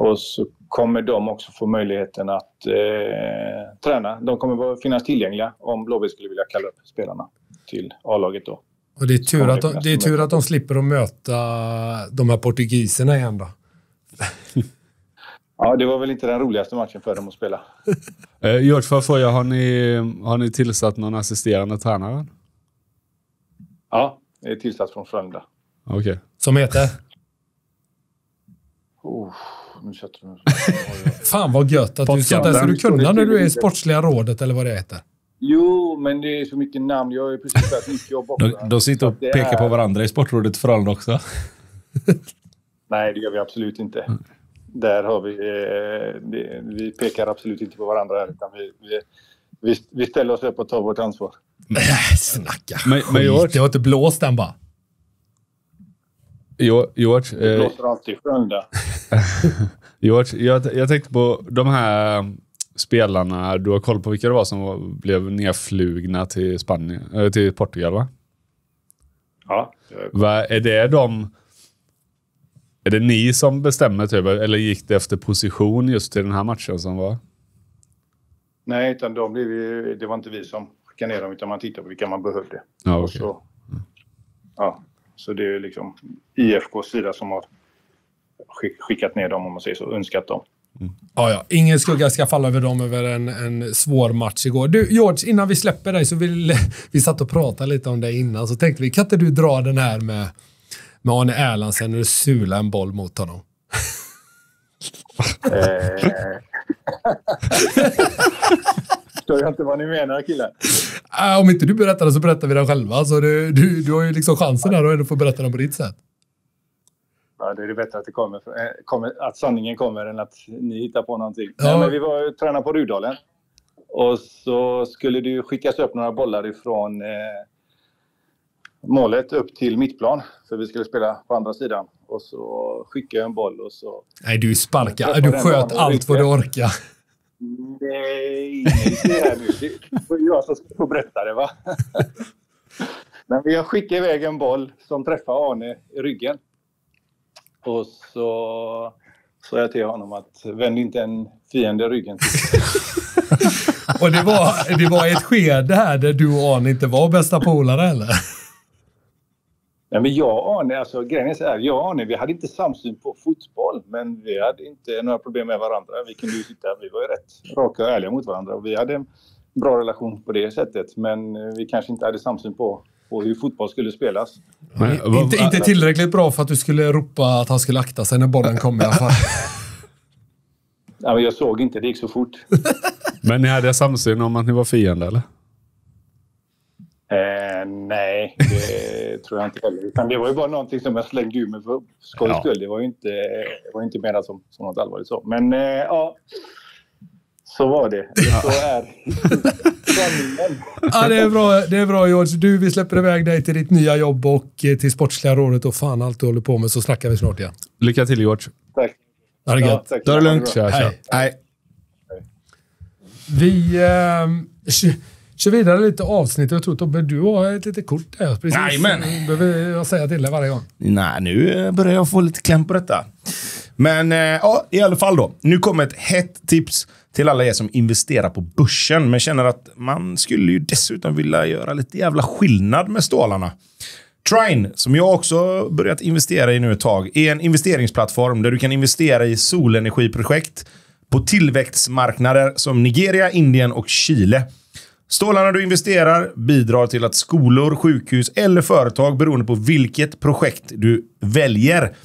Och så kommer de också få möjligheten att eh, träna. De kommer finnas tillgängliga om Blåvitt skulle vilja kalla upp spelarna till A-laget då. Och det är tur, att de, det är tur att de slipper att möta de här portugiserna igen då. Ja, det var väl inte den roligaste matchen för dem att spela. Eh, George, får jag fråga, har ni, har ni tillsatt någon assisterande tränare? Ja, det är tillsatt från Frölunda. Okej. Som heter? Oh, nu sätter du Fan vad gött att du sånt där ska du kunna när du är i sportsliga rådet eller vad det heter. Jo, men det är så mycket namn. Jag har ju precis börjat nytt jobb också. De, de sitter och pekar är- på varandra i Sportrådet Frölunda också. Nej, det gör vi absolut inte. Där har vi... Eh, det, vi pekar absolut inte på varandra här, utan vi, vi, vi, vi ställer oss upp och tar vårt ansvar. Nej, snacka Men- men Det har inte blåst än bara. George, Det eh, blåser alltid Frölunda. George jag, jag tänkte på de här spelarna. Du har koll på vilka det var som blev nedflugna till, Spanien, eh, till Portugal, va? Ja, va? Är det de... Är det ni som bestämmer, typ? Eller gick det efter position just i den här matchen som var? nej, utan de blev, det var inte vi som skickade ner dem, utan man tittade på vilka man behövde. Ja, okej. så, ja, så det är liksom IFKs sida som har skick, skickat ner dem, om man säger så, önskat dem. Ja, ja. Ingen skugga ska falla över dem över en, en svår match igår. Du, George, innan vi släpper dig så vill vi satt och pratade lite om det innan. Så tänkte vi, kan inte du dra den här med, med Arne Erlandsen när du sulade en boll mot honom? Förstår jag inte vad ni menar, killar. Äh, om inte du berättar det så berättar vi den själva. Så du, du, du har ju liksom chansen här ändå få berätta den på ditt sätt. Ja, det är det bättre att, det kommer, eh, kommer, att sanningen kommer än att ni hittar på någonting. Ja. Nej, men vi var och tränade på Rudalen. Och så skulle det skickas upp några bollar ifrån eh, målet upp till mittplan. För vi skulle spela på andra sidan. Och så skickade jag en boll och så... Nej, du sparkar. Jag Du sköt allt vad du riktigt. Nej, se här nu. Det jag som ska få berätta det, va? Men jag skickade iväg en boll som träffade Arne i ryggen. Och så sa jag till honom att vänd inte en fiende ryggen till. Och det var, det var ett skede här där du och Arne inte var bästa polare eller? Nej, men jag och Arne, alltså grejen är så här, jag och Arne, vi hade inte samsyn på fotboll, men vi hade inte några problem med varandra. Vi kunde ju sitta, vi var ju rätt raka och ärliga mot varandra och vi hade en bra relation på det sättet. Men eh, vi kanske inte hade samsyn på, på hur fotboll skulle spelas. Men, inte, inte tillräckligt bra för att du skulle ropa att han skulle akta sig när bollen kom i alla fall. Ja, men jag såg inte, det gick så fort. men ni hade samsyn om att ni var fiender, eller? Eh, nej, det tror jag inte heller. Utan det var ju bara någonting som jag slängde ur mig för skojs Ja. skull. Det var ju inte, var inte menat som, som något allvarligt så. Men eh, ja, så var det. Eller Så är. Ja, det, är bra, det är bra George. Du, vi släpper iväg dig till ditt nya jobb och eh, till Sportsliga rådet och fan allt du håller på med så snackar vi snart igen. Lycka till, George. Tack. Ha det Ja, gött. tack. Då är det lugnt. Hej. Nej. Vi eh, kör, vidare lite avsnitt. Jag tror Tobbe, du har ett litet kort där. Precis. Jajamän. behöver jag säga till dig varje gång. Nej, nu börjar jag få lite kläm på detta. Men eh, ja, i alla fall då. Nu kommer ett hett tips till alla er som investerar på börsen, men känner att man skulle ju dessutom vilja göra lite jävla skillnad med stålarna. Trine, som jag också börjat investera i nu ett tag, är en investeringsplattform där du kan investera i solenergiprojekt på tillväxtmarknader som Nigeria, Indien och Chile. Stålarna du investerar bidrar till att skolor, sjukhus eller företag, beroende på vilket projekt du väljer,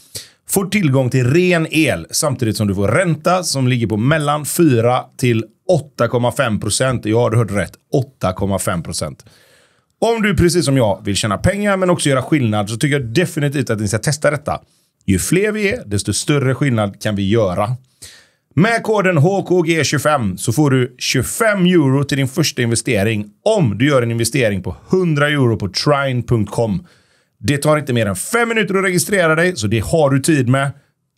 får tillgång till ren el samtidigt som du får ränta som ligger på mellan 4 till 8,5 procent. Ja, du hörde rätt. 8,5 procent. Om du precis som jag vill tjäna pengar men också göra skillnad så tycker jag definitivt att ni ska testa detta. Ju fler vi är, desto större skillnad kan vi göra. Med koden HKG25 så får du 25 euro till din första investering om du gör en investering på 100 euro på trine.com. Det tar inte mer än 5 minuter att registrera dig, så det har du tid med.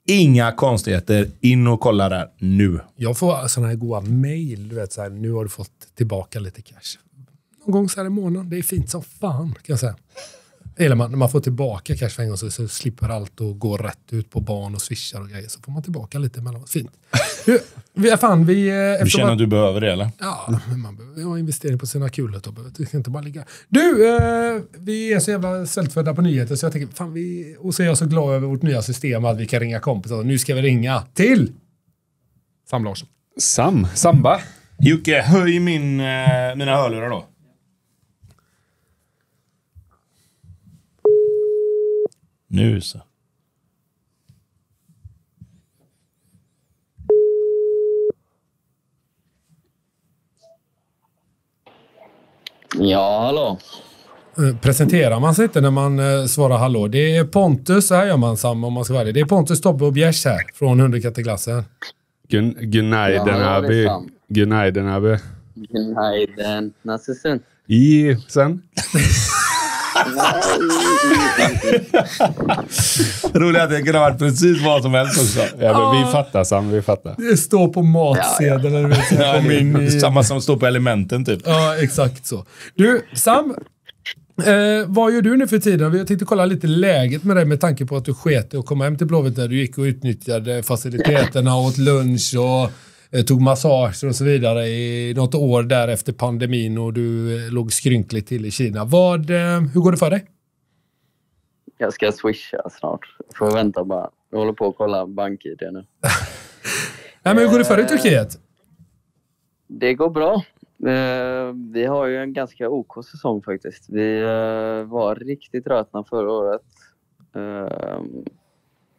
Inga konstigheter. In och kolla där nu. Jag får sådana här goa mejl. Du vet, så här, nu har du fått tillbaka lite cash. Någon gång så här i månaden. Det är fint som fan, kan jag säga. Eller man, när man får tillbaka cash för en gång så, så slipper allt och gå rätt ut på barn och swishar och grejer. Så får man tillbaka lite emellanåt. Fint. Du, vi, fan, vi, eh, Du eftersom känner att- att du behöver det eller? Ja, men man behöver ha investering på sina kulor. Tobbe. Det ska inte bara ligga. Du, eh, vi är så jävla svältfödda på nyheter så jag tänker, fan vi, och så är jag så glad över vårt nya system att vi kan ringa kompisar. Nu ska vi ringa till Sam Larsson. Sam. Samba. Jocke, höj min, eh, mina hörlurar då. Nu så. Ja, hallå. Eh, Presenterar man sig inte när man eh, svarar hallå? Det är Pontus, så här gör man Sam om man ska vara det. Det är Pontus, Tobbe och Bjärs här från Hundekatteklassen. Gun- Gunaiden Ja, det är Abi. Sam. Gunaiden Abi. Günaydın. Nasılsın? I sen. Roligt att det kunde ha varit precis vad som helst också. Ja, men vi fattar Sam, vi fattar. Det står på matsedeln. eller jag Ja, kom in är i... Samma som står på elementen typ. Ja, exakt så. Du, Sam. Eh, vad gör du nu för tiden? Vi tänkte kolla lite läget med dig med tanke på att du sket att komma hem till Blåvitt där du gick och utnyttjade faciliteterna, åt lunch och tog massager och så vidare i något år där efter pandemin och du eh, låg skrynkligt till i Kina. Vad, eh, hur går det för dig? Jag ska swisha snart. Får vänta bara. Jag håller på att kolla bank-id nu. Nej, men hur går det för dig i Turkiet? Det går bra. Eh, vi har ju en ganska OK säsong faktiskt. Vi eh, var riktigt rötna förra året.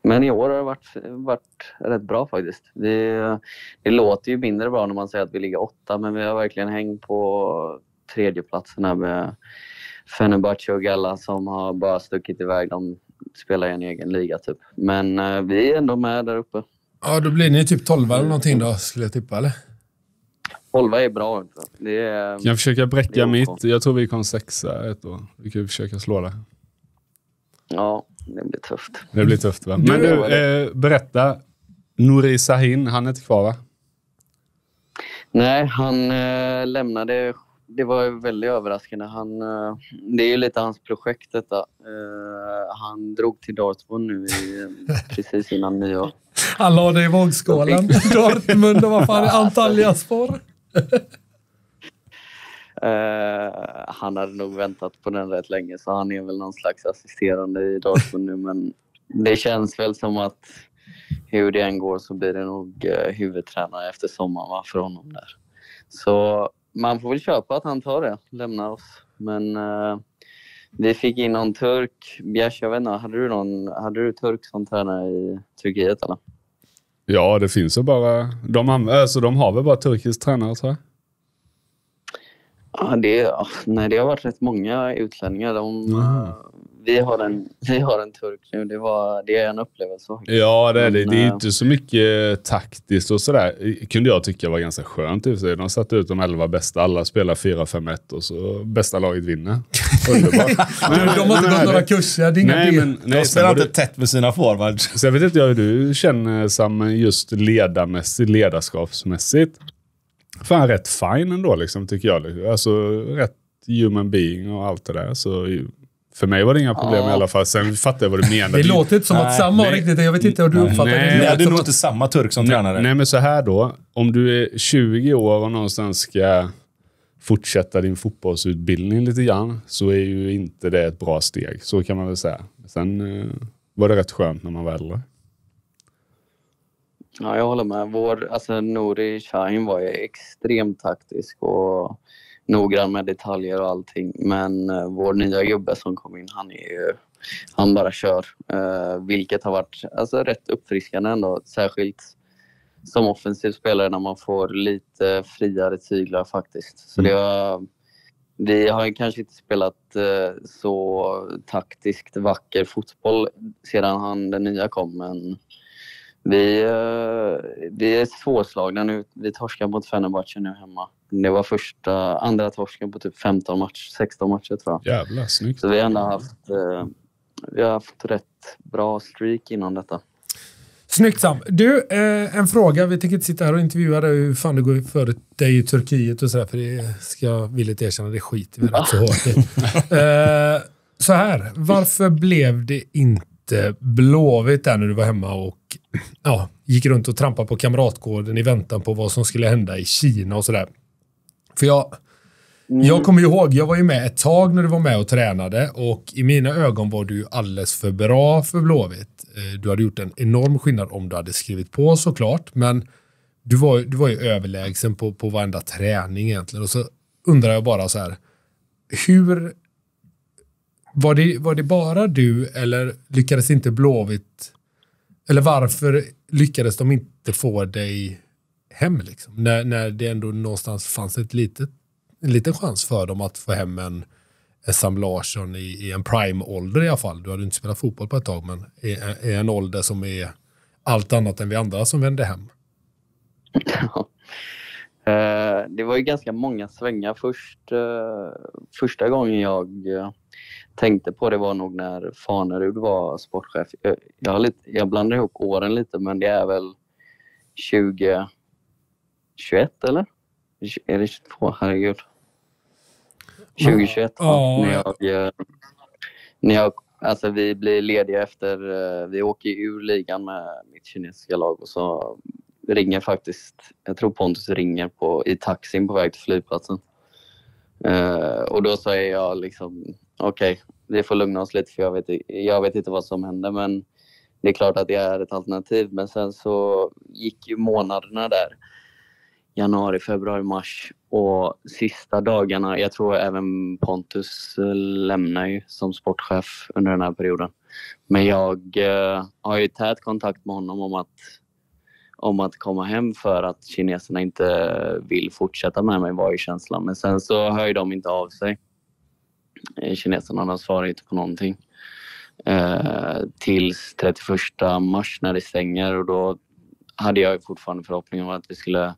Men i år har det varit, varit rätt bra faktiskt. Vi, det låter ju mindre bra när man säger att vi ligger åtta, men vi har verkligen hängt på tredjeplatsen här med Fenerbahce och Galla som har bara stuckit iväg. De spelar i en egen liga typ. Men eh, vi är ändå med där uppe. Ja, då blir ni typ 12 eller någonting då, skulle jag tippa, eller? Holva är bra. Det är, Kan jag försöka bräcka mitt? Jag tror vi kom sexa ett år. Vi kan ju försöka slå det. ja, det blir tufft. Det blir tufft va? Men du, eh, berätta. Nouri Sahin, han är inte kvar va? Nej, han eh, lämnade. Det var väldigt överraskande. Han, eh, det är ju lite hans projekt detta. Eh, han drog till Dortmund nu i, precis innan nyår. Han la det i vågskålen. Dortmund och vad fan är Antalyaspor? Eh, han hade nog väntat på den rätt länge så han är väl någon slags assisterande i Dortmund nu. Men det känns väl som att hur det än går så blir det nog eh, huvudtränare efter sommaren va, för honom där. Så man får väl köpa att han tar det, lämnar oss. Men uh, vi fick in någon turk. Bjärs, jag vet inte, hade du, någon, hade du turk som tränare i Turkiet eller? Ja, det finns ju bara... De, alltså, de har väl bara turkisk tränare tror jag. Ja, det, nej, det har varit rätt många utlänningar. De, vi, har en, vi har en turk nu. Det, var, det är en upplevelse. Ja, det är det. Men, Det är inte så mycket taktiskt och sådär. Kunde jag tycka var ganska skönt i sig. De satte ut de elva bästa. Alla spelar 4-5-1 och så bästa laget vinner. Underbart. De har inte gått några kurser. Det är inga Nej, men, De nej, sen spelar inte tätt med sina forwards. så jag vet inte hur du känner Sam, just ledarmässigt, ledarskapsmässigt. Fan rätt fine ändå liksom, tycker jag. Alltså rätt human being och allt det där. Så för mig var det inga problem Ja. i alla fall. Sen fattar jag vad du menar. Det låter inte som att Nej, Sam har nej. riktigt. Jag vet inte hur du uppfattar Nej. det. Det låter nog inte samma turk som tränare. Nej, men så här då. Om du är 20 år och någonstans ska fortsätta din fotbollsutbildning lite grann så är ju inte det ett bra steg. Så kan man väl säga. Sen eh, var det rätt skönt när man var äldre. Ja, jag håller med. Vår, alltså, Nouri Shahin var ju extremt taktisk och noggrann med detaljer och allting. Men eh, vår nya gubbe som kom in, han är ju... Han bara kör. Eh, vilket har varit alltså, rätt uppfriskande ändå. Särskilt som offensiv spelare när man får lite friare tyglar faktiskt. Så det har, vi har ju kanske inte spelat eh, så taktiskt vacker fotboll sedan han den nya kom. Men vi, eh, vi är svårslagna nu. Vi torskar mot Fenerbahce nu hemma. Det var första, andra torsken på typ 15 matcher, 16 matcher tror jag. Jävlar, snyggt. Så vi har ändå haft, eh, vi har haft rätt bra streak innan detta. Snyggt Sam. Du, eh, en fråga. Vi tänker inte sitta här och intervjua dig hur fan det går för dig i Turkiet och sådär. För det ska jag villigt erkänna, det skiter vi rätt så hårt i. eh, så här. Varför blev det inte Blåvitt där när du var hemma och ja, gick runt och trampade på Kamratgården i väntan på vad som skulle hända i Kina och sådär? För jag, jag kommer ihåg, jag var ju med ett tag när du var med och tränade och i mina ögon var du alldeles för bra för Blåvitt. Eh, Du hade gjort en enorm skillnad om du hade skrivit på såklart, men du var, du var ju överlägsen på, på varenda träning egentligen. Och så undrar jag bara så här, hur... Var det, var det bara du eller lyckades inte Blåvitt... Eller varför lyckades de inte få dig hem liksom? När, när det ändå någonstans fanns ett litet, en liten chans för dem att få hem en, en Sam Larsson i, i en prime-ålder i alla fall. Du hade inte spelat fotboll på ett tag, men i, i en ålder som är allt annat än vi andra som vände hem. Eh, det var ju ganska många svängar först. Eh, första gången jag tänkte på det var nog när Fanerud var sportchef. Jag, jag, lite, jag blandar ihop åren lite, men det är väl 2021 eller? Är det 22? Herregud. 2021 va? Ja. när jag, eh, när jag Alltså vi blir lediga efter, eh, vi åker ur ligan med mitt kinesiska lag och så ringer faktiskt, jag tror Pontus ringer på, i taxin på väg till flygplatsen. Uh, och då säger jag liksom, okej, vi får lugna oss lite för jag vet, jag vet inte vad som händer men det är klart att det är ett alternativ. Men sen så gick ju månaderna där, januari, februari, mars och sista dagarna, jag tror även Pontus eh, lämnar ju som sportchef under den här perioden. Men jag uh, har ju tät kontakt med honom om att om att komma hem för att kineserna inte vill fortsätta med mig var ju känslan. Men sen så hör ju de inte av sig. Eh, kineserna de svarar inte på någonting. Eh, tills 31 mars när det stänger och då hade jag fortfarande förhoppningen om att vi skulle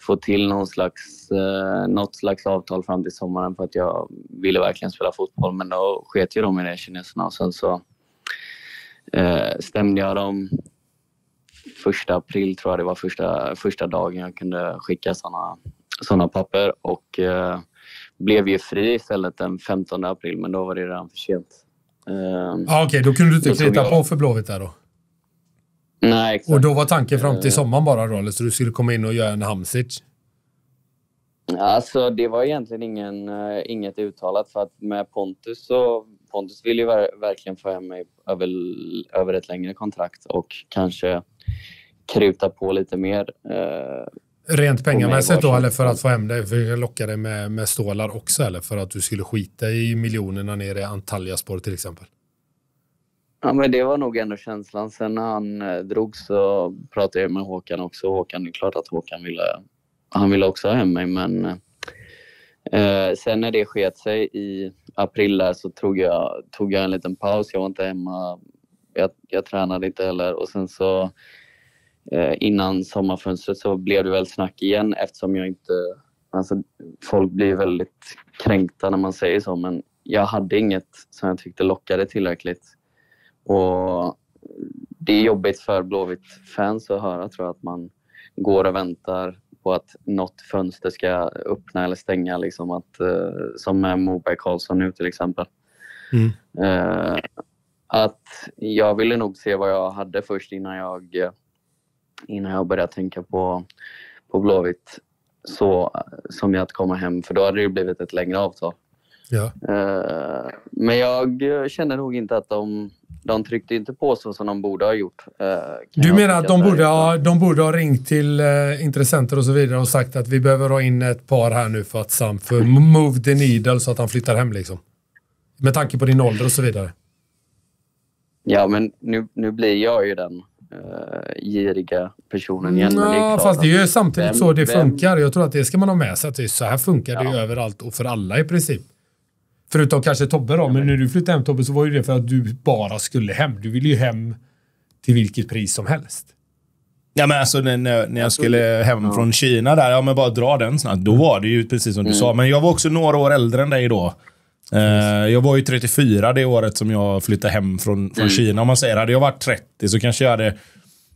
få till någon slags, eh, något slags avtal fram till sommaren för att jag ville verkligen spela fotboll. Men då sket ju de i det, kineserna. Och sen så eh, stämde jag dem första april tror jag det var första, första dagen jag kunde skicka såna, såna papper och eh, blev ju fri istället den 15 april men då var det redan för sent. Eh, Ja, Okej, då kunde du inte krita jag- på för Blåvitt där då. nej, exakt. Och då var tanken fram till Eh. sommaren bara då, eller så du skulle komma in och göra en Hamsic? Alltså det var egentligen ingen, eh, inget uttalat för att med Pontus så Pontus ville ju ver- verkligen få hem mig över, över ett längre kontrakt och kanske kruta på lite mer. Eh, Rent pengamässigt då, eller för att få hem dig? För att locka dig med, med stålar också, eller för att du skulle skita i miljonerna nere i Antalyaspor till exempel? Ja, men det var nog ändå känslan. Sen när han eh, drog så pratade jag med Håkan också. Håkan, det är klart att Håkan ville, han ville också ha hem mig, men eh, sen när det sket sig i april där så tog jag, tog jag en liten paus. Jag var inte hemma. Jag, jag tränade inte heller och sen så eh, innan sommarfönstret så blev det väl snack igen eftersom jag inte... Alltså, folk blir väldigt kränkta när man säger så, men jag hade inget som jag tyckte lockade tillräckligt. Och det är jobbigt för Blåvitt-fans att höra tror jag att man går och väntar på att något fönster ska öppna eller stänga. Liksom att, eh, som med Moberg Karlsson nu till exempel. Mm. Eh, att jag ville nog se vad jag hade först innan jag, innan jag började tänka på, på Blåvitt så, som jag att komma hem, för då hade det blivit ett längre avtal. Ja. Eh, men jag kände nog inte att de, de tryckte inte på så som de borde ha gjort. eh, Du menar att de borde, ha, de borde ha ringt till eh, intressenter och så vidare och sagt att vi behöver ha in ett par här nu för att Sam för move the needle så att han flyttar hem liksom? Med tanke på din ålder och så vidare. Ja, men nu, nu blir jag ju den uh, giriga personen igen. men det Ja, fast det är ju samtidigt Vem- så det vem- funkar. Jag tror att det ska man ha med sig. Att det är så här funkar det ju Ja. överallt och för alla i princip. Förutom kanske Tobbe då. Men när du flyttade hem Tobbe så var ju det för att du bara skulle hem. Du ville ju hem till vilket pris som helst. Ja, men alltså när, när när jag skulle hem från Kina där, ja men bara dra den snabbt. Då var det ju precis som du sa. Men jag var också några år äldre än dig då. Eh, jag var ju 34 det året som jag flyttade hem från, från Kina. Om man säger, hade jag varit 30 så kanske jag hade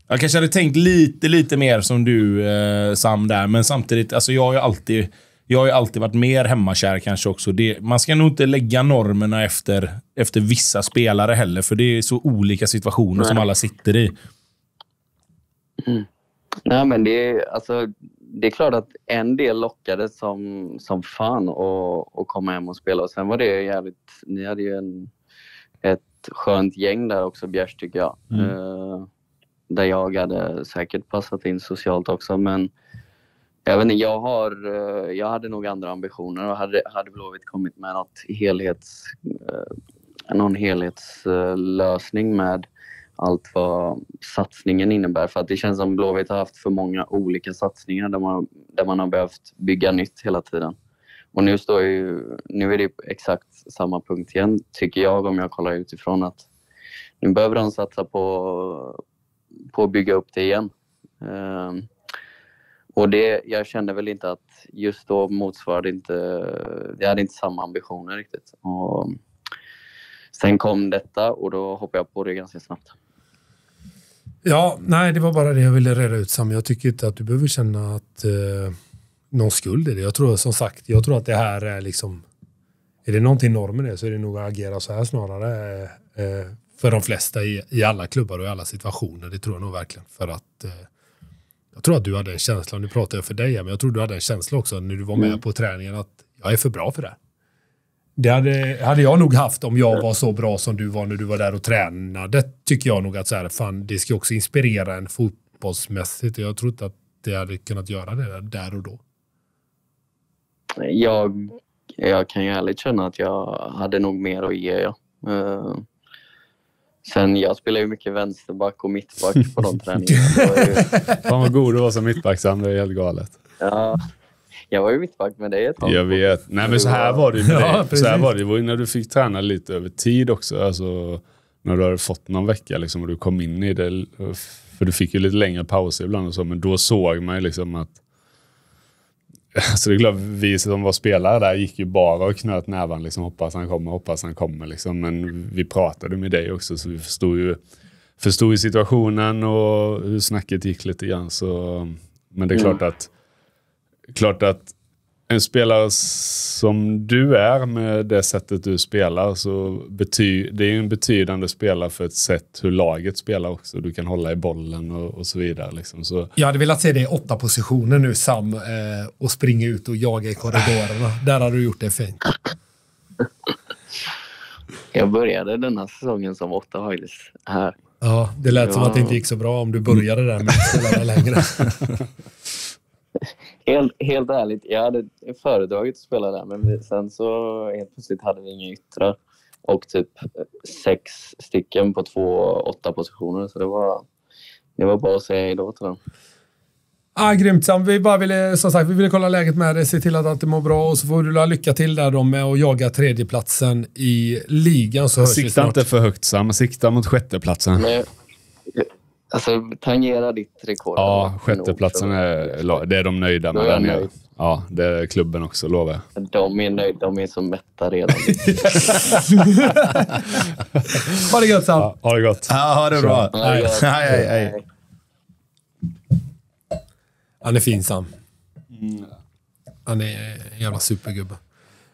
jag kanske hade tänkt lite, lite mer som du, eh, Sam, där. Men samtidigt, alltså jag har ju alltid... Jag har ju alltid varit mer hemmakär kanske också. Det, man ska nog inte lägga normerna efter, efter vissa spelare heller, för det är så olika situationer Nej. som alla sitter i. Nej, men det är, alltså, det är klart att en del lockade som, som fan att, komma hem och spela. Och sen var det jävligt... Ni hade ju en, ett skönt gäng där också, Bjärs, tycker jag. Eh, där jag hade säkert passat in socialt också, men jag vet inte, jag, har, eh, jag hade nog andra ambitioner och hade, hade Blåvitt kommit med något helhets, eh, någon helhetslösning med allt vad satsningen innebär. För att det känns som Blåvitt har haft för många olika satsningar där man, där man har behövt bygga nytt hela tiden. Och nu, står ju, nu är det exakt samma punkt igen, tycker jag, om jag kollar utifrån. att Nu behöver de satsa på, på att bygga upp det igen. Ehm, och det, jag kände väl inte att just då motsvarade inte... Jag hade inte samma ambitioner riktigt. Och sen kom detta och då hoppade jag på det ganska snabbt. Ja, nej, det var bara det jag ville reda ut Sam. Jag tycker inte att du behöver känna att eh, någon skuld i det. Jag tror som sagt, jag tror att det här är liksom... Är det någonting normen är så är det nog att agera så här snarare. Eh, för de flesta i, i alla klubbar och i alla situationer. Det tror jag nog verkligen. För att eh, jag tror att du hade en känsla, nu pratar jag för dig, men jag tror du hade en känsla också när du var med på träningen att jag är för bra för det. Det hade, hade jag nog haft om jag var så bra som du var när du var där och tränade. Tycker jag nog att så här, fan, det ska också inspirera en fotbollsmässigt. Jag tror inte att det hade kunnat göra det där och då. Jag, jag kan ju ärligt känna att jag hade nog mer att ge. Ja. Eh, sen jag spelar ju mycket vänsterback och mittback på de träningarna. Det var ju, Fan vad god du var som mittback Sam, det är helt galet. ja, jag var ju mittback med dig ett tag. Jag vet. Nej men så här var det ju med Ja, dig. Så här var det, det var ju när du fick träna lite över tid också. Alltså, när du hade fått någon vecka liksom, och du kom in i det. För du fick ju lite längre pauser ibland och så, men då såg man ju liksom att Alltså det är klart, vi som var spelare där gick ju bara och knöt näven. Liksom, hoppas han kommer, hoppas han kommer. Liksom. Men vi pratade med dig också, så vi förstod ju, förstod ju situationen och hur snacket gick lite grann. Så, men det är klart att, klart att en spelare som du är med det sättet du spelar så bety, det är ju en betydande spelare för ett sätt hur laget spelar också. Du kan hålla i bollen och, och så vidare. Liksom. Så, Jag hade velat se dig i åtta positioner nu Sam eh, och springa ut och jaga i korridorerna. Där hade du gjort det fint. Jag började denna säsongen som åtta faktiskt. Här. Ja, det lät som Ja. att det inte gick så bra om du började där med att spela längre. Helt, helt ärligt, jag hade föredragit att spela där men sen så helt plötsligt hade vi inga yttrar. Och typ sex stycken på två åtta positioner. Så det var, det var bara att säga hej då till dem. Ah, grymt Sam. Vi bara ville, som sagt, vi ville kolla läget med dig, se till att allt mår bra och så får du ha lycka till där då med att jaga tredjeplatsen i ligan så hörs vi sikta snart. inte för högt Sam, sikta mot sjätteplatsen. Men, alltså, tangera ditt rekord. Ja, sjätteplatsen är, det är de nöjda med är nöjd. Ja, det är klubben också, lovar jag. De är nöjda. De är så mätta redan. Ha det gött Sam. Ja, ha det gott. Ja, ha det bra. Hej, hej, hej. Han är fin Sam. Han är en jävla supergubbe.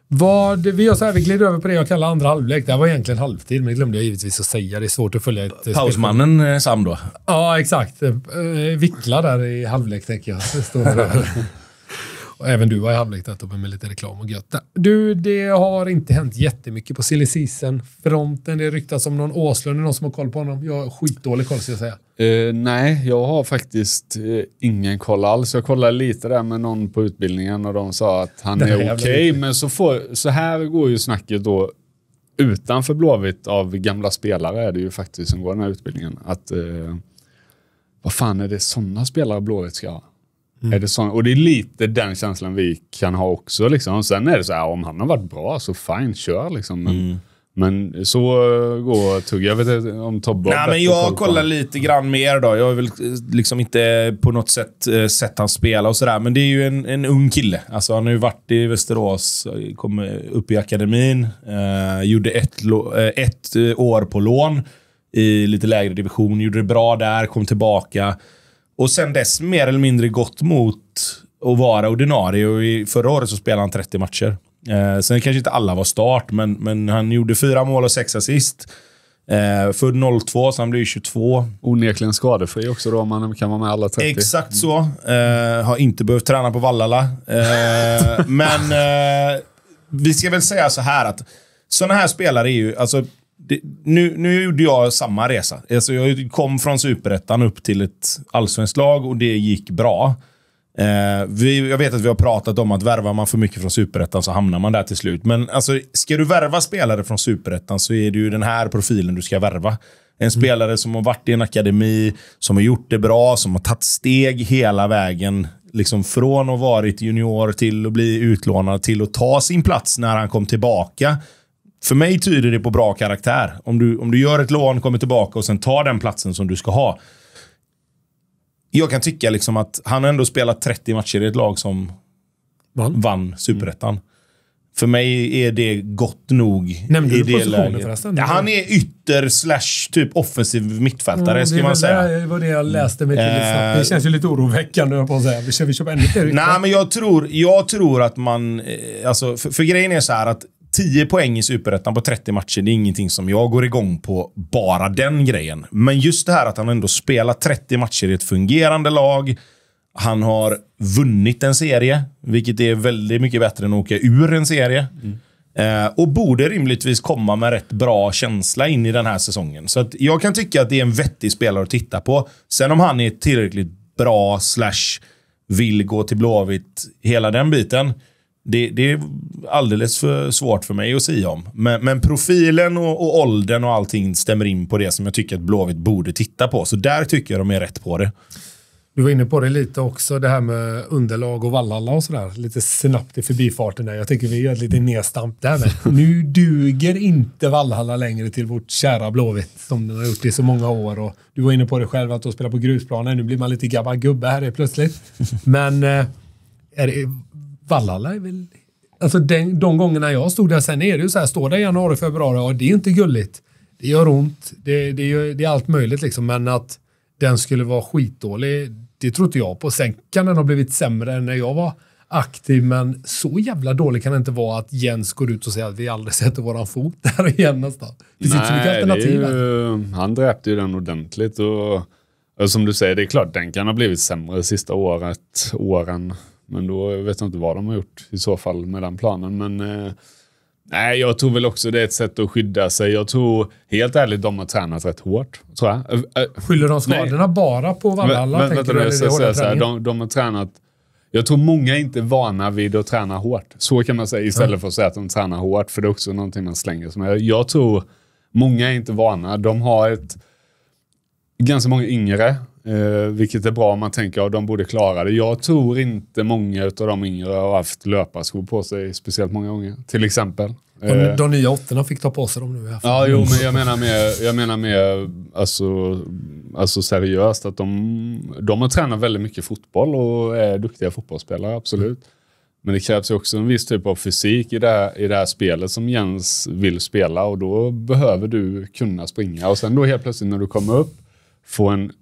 Vad, vi gör så här, vi glider över på det jag kallar andra halvlek. Det här var egentligen halvtid, men det glömde jag givetvis att säga. Det är svårt att följa ett... Pausmannen eh, Sam då. Ja, exakt. Eh, Vickla där i halvlek, tänker jag. Så står det där. Och även du i halvlek där Tobbe, med lite reklam och gött. Du, det har inte hänt jättemycket på silly fronten Det ryktas om någon Åslund. Är någon som har koll på honom? Jag har skitdålig koll, ska jag säga. Eh, nej, jag har faktiskt eh, ingen koll alls. Jag kollade lite där med någon på utbildningen och de sa att han Den är okej. Men så, får, så här går ju snacket då utanför Blåvitt av gamla spelare är det ju faktiskt som går den här utbildningen. Att, eh, vad fan är det sådana spelare Blåvitt ska ha? Är det sån, och det är lite den känslan vi kan ha också. Liksom. Sen är det så här, om han har varit bra så fine, kör liksom. Men, men så går tugg. Jag vet inte om Tobbe Nej, men jag på kollar lite grann mer då. Jag har väl eh, liksom inte på något sätt eh, sett han spela och sådär. Men det är ju en, en ung kille. Alltså, han har ju varit i Västerås, eh, kom upp i akademin. Eh, gjorde ett, ett år på lån i lite lägre division. Gjorde det bra där, kom tillbaka. Och sen dess mer eller mindre gått mot att vara ordinarie och i, förra året så spelade han 30 matcher. Eh, sen kanske inte alla var start, men, men han gjorde fyra mål och sex assist. Eh, född 02, så han blir 22. Onekligen skadefri också då, om man kan vara med alla 30. Exakt så. Eh, har inte behövt träna på Vallala. Eh, men eh, vi ska väl säga så här att sådana här spelare är ju... Alltså, det, nu, nu gjorde jag samma resa. Alltså, jag kom från superettan upp till ett allsvenskt lag och det gick bra. Eh, vi, jag vet att vi har pratat om att värvar man för mycket från superettan så hamnar man där till slut. Men alltså, ska du värva spelare från superettan så är det ju den här profilen du ska värva. En mm. spelare som har varit i en akademi, som har gjort det bra, som har tagit steg hela vägen. Liksom från att ha varit junior till att bli utlånad till att ta sin plats när han kom tillbaka. För mig tyder det på bra karaktär. Om du, om du gör ett lån, kommer tillbaka och sen tar den platsen som du ska ha jag kan tycka liksom att han ändå spelat 30 matcher i ett lag som vann, vann superettan. Mm. För mig är det gott nog. Nämnde i du positionen förresten? Ja, han är ytter slash typ offensiv mittfältare, ja, ska man säga. Det var det jag läste mig till snabbt. Det känns ju lite oroväckande, på att säga. Vi köper ännu fler Nej, men jag tror, jag tror att man... Eh, alltså, för, för grejen är så här att 10 poäng i Superettan på 30 matcher, det är ingenting som jag går igång på, bara den grejen. Men just det här att han ändå spelar 30 matcher i ett fungerande lag. Han har vunnit en serie, vilket är väldigt mycket bättre än att åka ur en serie. Mm. Eh, och borde rimligtvis komma med rätt bra känsla in i den här säsongen. Så att jag kan tycka att det är en vettig spelare att titta på. Sen om han är tillräckligt bra, slash vill gå till Blåvitt, hela den biten det, det, är alldeles för svårt för mig att säga om. Men, men profilen och, och åldern och allting stämmer in på det som jag tycker att Blåvitt borde titta på. Så där tycker jag de är rätt på det. Du var inne på det lite också, det här med underlag och Vallhalla och sådär. Lite snabbt i förbifarten där. Jag tycker vi gör ett litet nedstamp där med. Nu duger inte Vallhalla längre till vårt kära Blåvitt som den har gjort i så många år. Och du var inne på det själv att de spelar på grusplanen. Nu blir man lite gammal gubbe här plötsligt. Men eh, är det, Vallala är väl... Alltså den, de gångerna jag stod där, sen är det ju så här, står i januari, februari, och det är inte gulligt. Det gör ont, det, det, gör, det är allt möjligt liksom, men att den skulle vara skitdålig, det tror inte jag på. Sen kan den ha blivit sämre än när jag var aktiv, men så jävla dålig kan det inte vara att Jens går ut och säger att vi aldrig sätter våran fot där igen nästan. Det finns inte alternativ. Ju, han dräpte ju den ordentligt och, och, som du säger, det är klart den kan ha blivit sämre sista året, åren. Men då vet jag inte vad de har gjort i så fall med den planen. Men eh, nej, jag tror väl också det är ett sätt att skydda sig. Jag tror helt ärligt de har tränat rätt hårt. Tror jag. Äh, Skyller de skadorna nej. bara på Vallhalla? Men, vänta, jag ska säga så här, de, de har tränat jag tror många är inte vana vid att träna hårt. Så kan man säga istället mm. för att säga att de tränar hårt. För det är också någonting man slänger sig med. Jag tror många är inte vana. De har ett ganska många yngre Eh, vilket är bra om man tänker att de borde klara det. Jag tror inte många av de yngre har haft löparskor på sig speciellt många gånger. Till exempel. De, eh, de nya åttorna fick ta på sig dem nu. Ja, jo, men jag menar mer, jag menar mer alltså, alltså seriöst. Att de, de har tränat väldigt mycket fotboll och är duktiga fotbollsspelare, absolut. Men det krävs också en viss typ av fysik i det, här, i det här spelet som Jens vill spela och då behöver du kunna springa. Och sen då helt plötsligt när du kommer upp, få en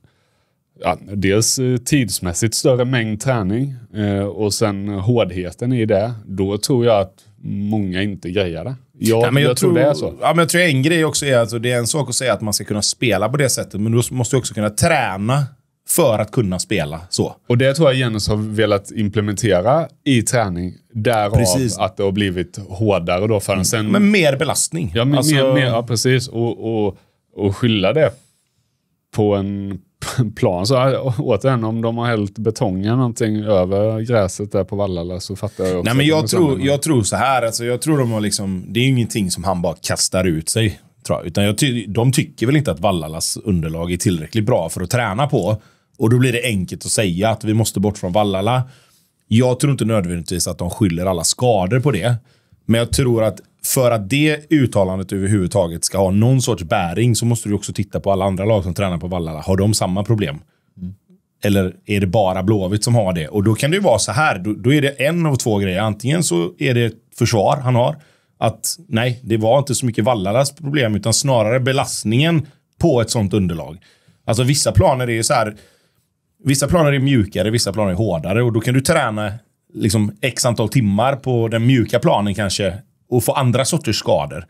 ja, dels eh, tidsmässigt större mängd träning eh, och sen hårdheten i det. Då tror jag att många inte grejar det. Ja, men jag, jag tror, tror, det är så. Ja, men jag tror en grej också är att alltså, det är en sak att säga att man ska kunna spela på det sättet, men du måste också kunna träna för att kunna spela så. Och det tror jag Jens har velat implementera i träning. Därav precis. att det har blivit hårdare då för en sen... Men mer belastning. Ja, alltså... mer, mer, ja precis. Och, och, och skylla det på en plan. Så återigen, om de har hällt betongen någonting över gräset där på Vallala så fattar jag också. Nej, men jag, tror, jag tror så här. Alltså, jag tror de har liksom, det är ingenting som han bara kastar ut sig. Tror jag. Utan jag ty de tycker väl inte att Vallalas underlag är tillräckligt bra för att träna på. Och då blir det enkelt att säga att vi måste bort från Vallala. Jag tror inte nödvändigtvis att de skyller alla skador på det. Men jag tror att för att det uttalandet överhuvudtaget ska ha någon sorts bäring så måste du också titta på alla andra lag som tränar på Vallala. Har de samma problem? Mm. Eller är det bara Blåvitt som har det? Och då kan det ju vara så här. Då, då, är det en av två grejer. Antingen så är det försvar han har. Att nej, det var inte så mycket Vallalas problem utan snarare belastningen på ett sånt underlag. Alltså vissa planer är så här Vissa planer är mjukare, vissa planer är hårdare och då kan du träna liksom x antal timmar på den mjuka planen kanske och få andra sorters skador.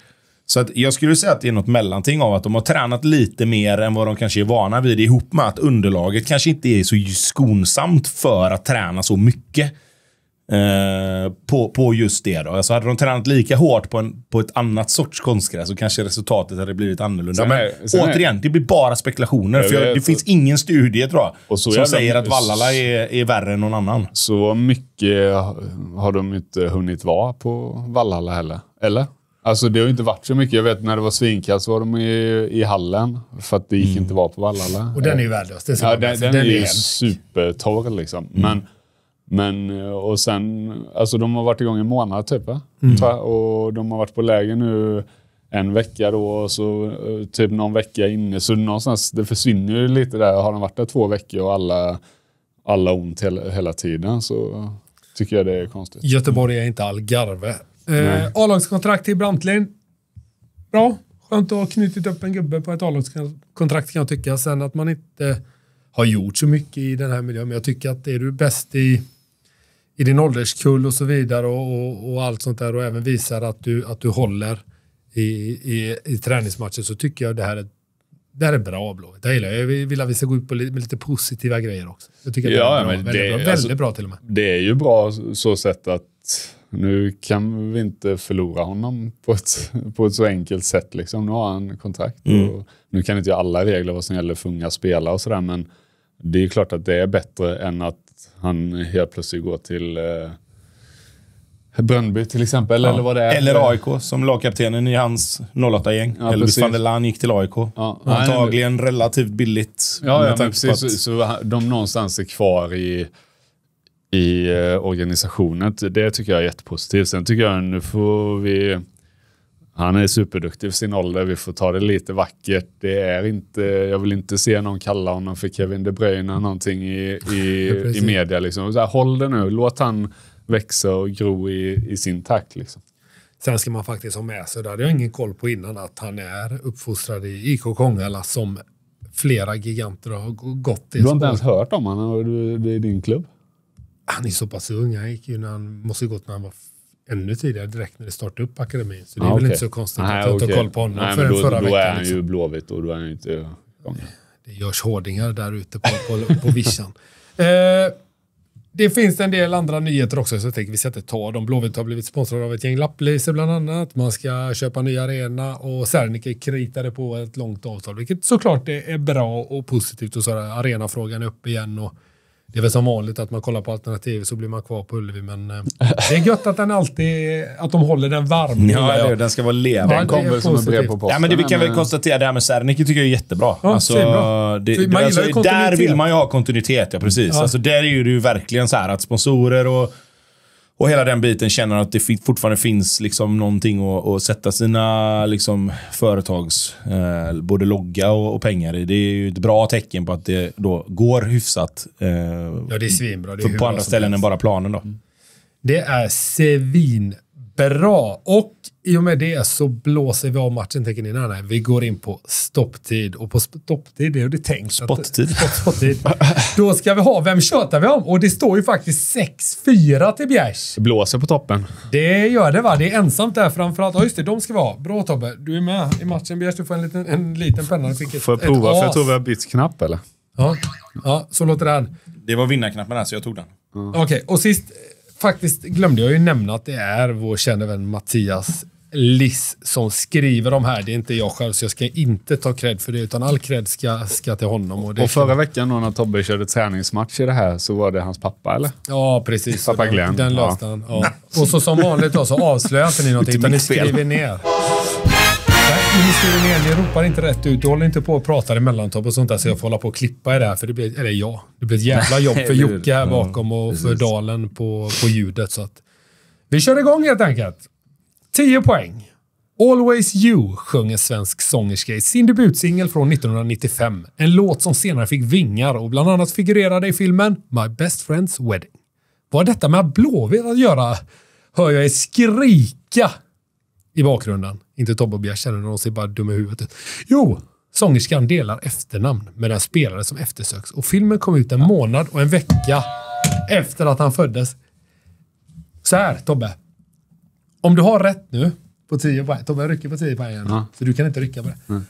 Så att jag skulle säga att det är något mellanting av att de har tränat lite mer än vad de kanske är vana vid ihop med att underlaget kanske inte är så skonsamt för att träna så mycket. Eh, på, på just det. Då. Alltså hade de tränat lika hårt på, en, på ett annat sorts konstgräs så kanske resultatet hade blivit annorlunda. Sen Men är- sen är- återigen, det blir bara spekulationer. För jag, det finns ingen studie tror jag, Och så som jävla- säger att Vallala är, är värre än någon annan. Så mycket har de inte hunnit vara på Vallhalla heller. Eller? Alltså det har ju inte varit så mycket. Jag vet när det var svinkallt så var de i, i hallen. För att det gick inte vara på Vallhalla. Och den är ju värdelös. Ja, den, Så den är ju supertorr liksom. Men, men, och sen, alltså de har varit igång en månad typ? Mm. Och de har varit på läger nu en vecka då och så eh, typ någon vecka inne. Så någonstans, det försvinner ju lite där. Har de varit där två veckor och alla, alla ont hela, hela tiden så tycker jag det är konstigt. Göteborg är inte Algarve. Nej. Eh, A-lagskontrakt till Brantlin. Bra. Skönt att ha knutit upp en gubbe på ett A-lagskontrakt kan jag tycka. Sen att man inte har gjort så mycket i den här miljön. Men jag tycker att är du bäst i, i din ålderskull och så vidare och, och, och allt sånt där och även visar att du, att du håller i, i, i träningsmatcher så tycker jag det här är det här är bra Blåvitt. Det gillar jag. Jag vill att vi ska gå ut på li- med lite positiva grejer också. Jag tycker att Ja, det är bra. väldigt, det- bra. väldigt alltså- bra till och med. Det är ju bra så sätt att nu kan vi inte förlora honom på ett, på ett så enkelt sätt. Liksom. Nu har han kontrakt. Och nu kan inte jag alla regler vad som gäller för unga spelare och sådär, men det är ju klart att det är bättre än att han helt plötsligt går till eh, Brönnby till exempel, eller vad det är. Eller AIK, som lagkaptenen i hans 08-gäng. Ja, Elvis van der Laan gick till AIK. Ja, Antagligen relativt billigt. Ja, ja men precis. Så, så de någonstans är kvar i, i eh, organisationen. Det tycker jag är jättepositivt. Sen tycker jag nu får vi... Han är superduktig för sin ålder. Vi får ta det lite vackert. Det är inte, jag vill inte se någon kalla honom för Kevin De Bruyne någonting i, i, i media. Liksom. Så här, håll det nu. Låt han växa och gro i, i sin takt. Liksom. Sen ska man faktiskt ha med sig, det hade jag ingen koll på innan, att han är uppfostrad i IK Kongala som flera giganter har gått i. Du har inte ens hört om honom och det är din klubb? Han är så pass ung. Han gick ju när han måste gått när han var ännu tidigare, direkt när det startade upp akademin. Så det är Ah, väl okej. inte så konstigt att jag inte har koll på honom Nej, förrän då, förra då veckan. är han liksom. ju Blåvitt och då är han ju inte igång. Det görs hårdingar där ute på, på, på vischan. Eh, det finns en del andra nyheter också, så jag tänker vi inte ta dem. Blåvitt har blivit sponsrade av ett gäng lapplisor bland annat. Man ska köpa en ny arena och Serneke kritade på ett långt avtal, vilket såklart är är bra och positivt. Och så är arenafrågan upp igen. Och det är väl som vanligt att man kollar på alternativ så blir man kvar på Ullevi, men eh, det är gött att den alltid, att de håller den varm. Ja, det, den ska vara levande. Ja, Den kom det är väl som ett brev på posten. Ja, men det vi kan väl men- konstatera, det här med Serneke tycker jag är jättebra. Ja, alltså, svinbra. det, det, alltså, ju där vill man ju ha kontinuitet, ja precis. Ja. Alltså, där är ju det ju verkligen så här att sponsorer och, och hela den biten känner att det fortfarande finns liksom någonting att, att sätta sina liksom, företags eh, både logga och, och pengar i. Det är ju ett bra tecken på att det då går hyfsat eh, Ja, det är svinbra. Det är på, andra ställen helst. än bara planen. Då. Det är svinbra. Och i och med det så blåser vi av matchen. Tänker ni, nej, nej, vi går in på stopptid. Och på stopptid, det är det tänkt. att- Spottid. Spott, spottid. Då ska vi ha, vem tjötar vi om? Och det står ju faktiskt 6-4 till Bjärs. Det blåser på toppen. Det gör det va? Det är ensamt där framförallt. Ja just det, de ska vi ha. Bra Tobbe, du är med i matchen Bjärs. Du får en liten, en liten penna. Du fick ett, Får jag ett prova? För jag tror vi har bytt knapp eller? Ja. ja, så låter det här. Det var vinnarknappen här, så jag tog den. Okej, och sist faktiskt glömde jag ju nämna att det är vår kände vän Mattias Liss som skriver de här. Det är inte jag själv, så jag ska inte ta cred för det, utan all cred ska, ska till honom. Och Och förra veckan då när Tobbe körde träningsmatch i det här så var det hans pappa eller? Ja, precis. Pappa den, Glenn, den ja. löste han. Ja. Och så som vanligt då, så avslöjar inte ni någonting, utan ni skriver ner. Nej, men ni ropar inte rätt ut. Du håller inte på och pratar emellan Tobbe och sånt där, så jag får hålla på och klippa i det här. För det blir, eller ja, det blir ett jävla jobb för? Jocke här bakom och för Dalen på, på ljudet. Så att vi kör igång helt enkelt. 10 poäng. Always You sjöng en svensk sångerska i sin debutsingel från 1995. En låt som senare fick vingar och bland annat figurerade i filmen My Best Friend's Wedding. Vad har detta med Blåvitt att göra? Hör jag er skrika i bakgrunden. Inte Tobbe och Bjärs känner de ser bara dumma i huvudet. Jo, Sångerskan delar efternamn med den spelare som eftersöks och filmen kom ut en månad och en vecka efter att han föddes. Så här, Tobbe. Om du har rätt nu på 10 poäng. Tobbe rycker på 10 poäng. Ja. Så du kan inte rycka på det.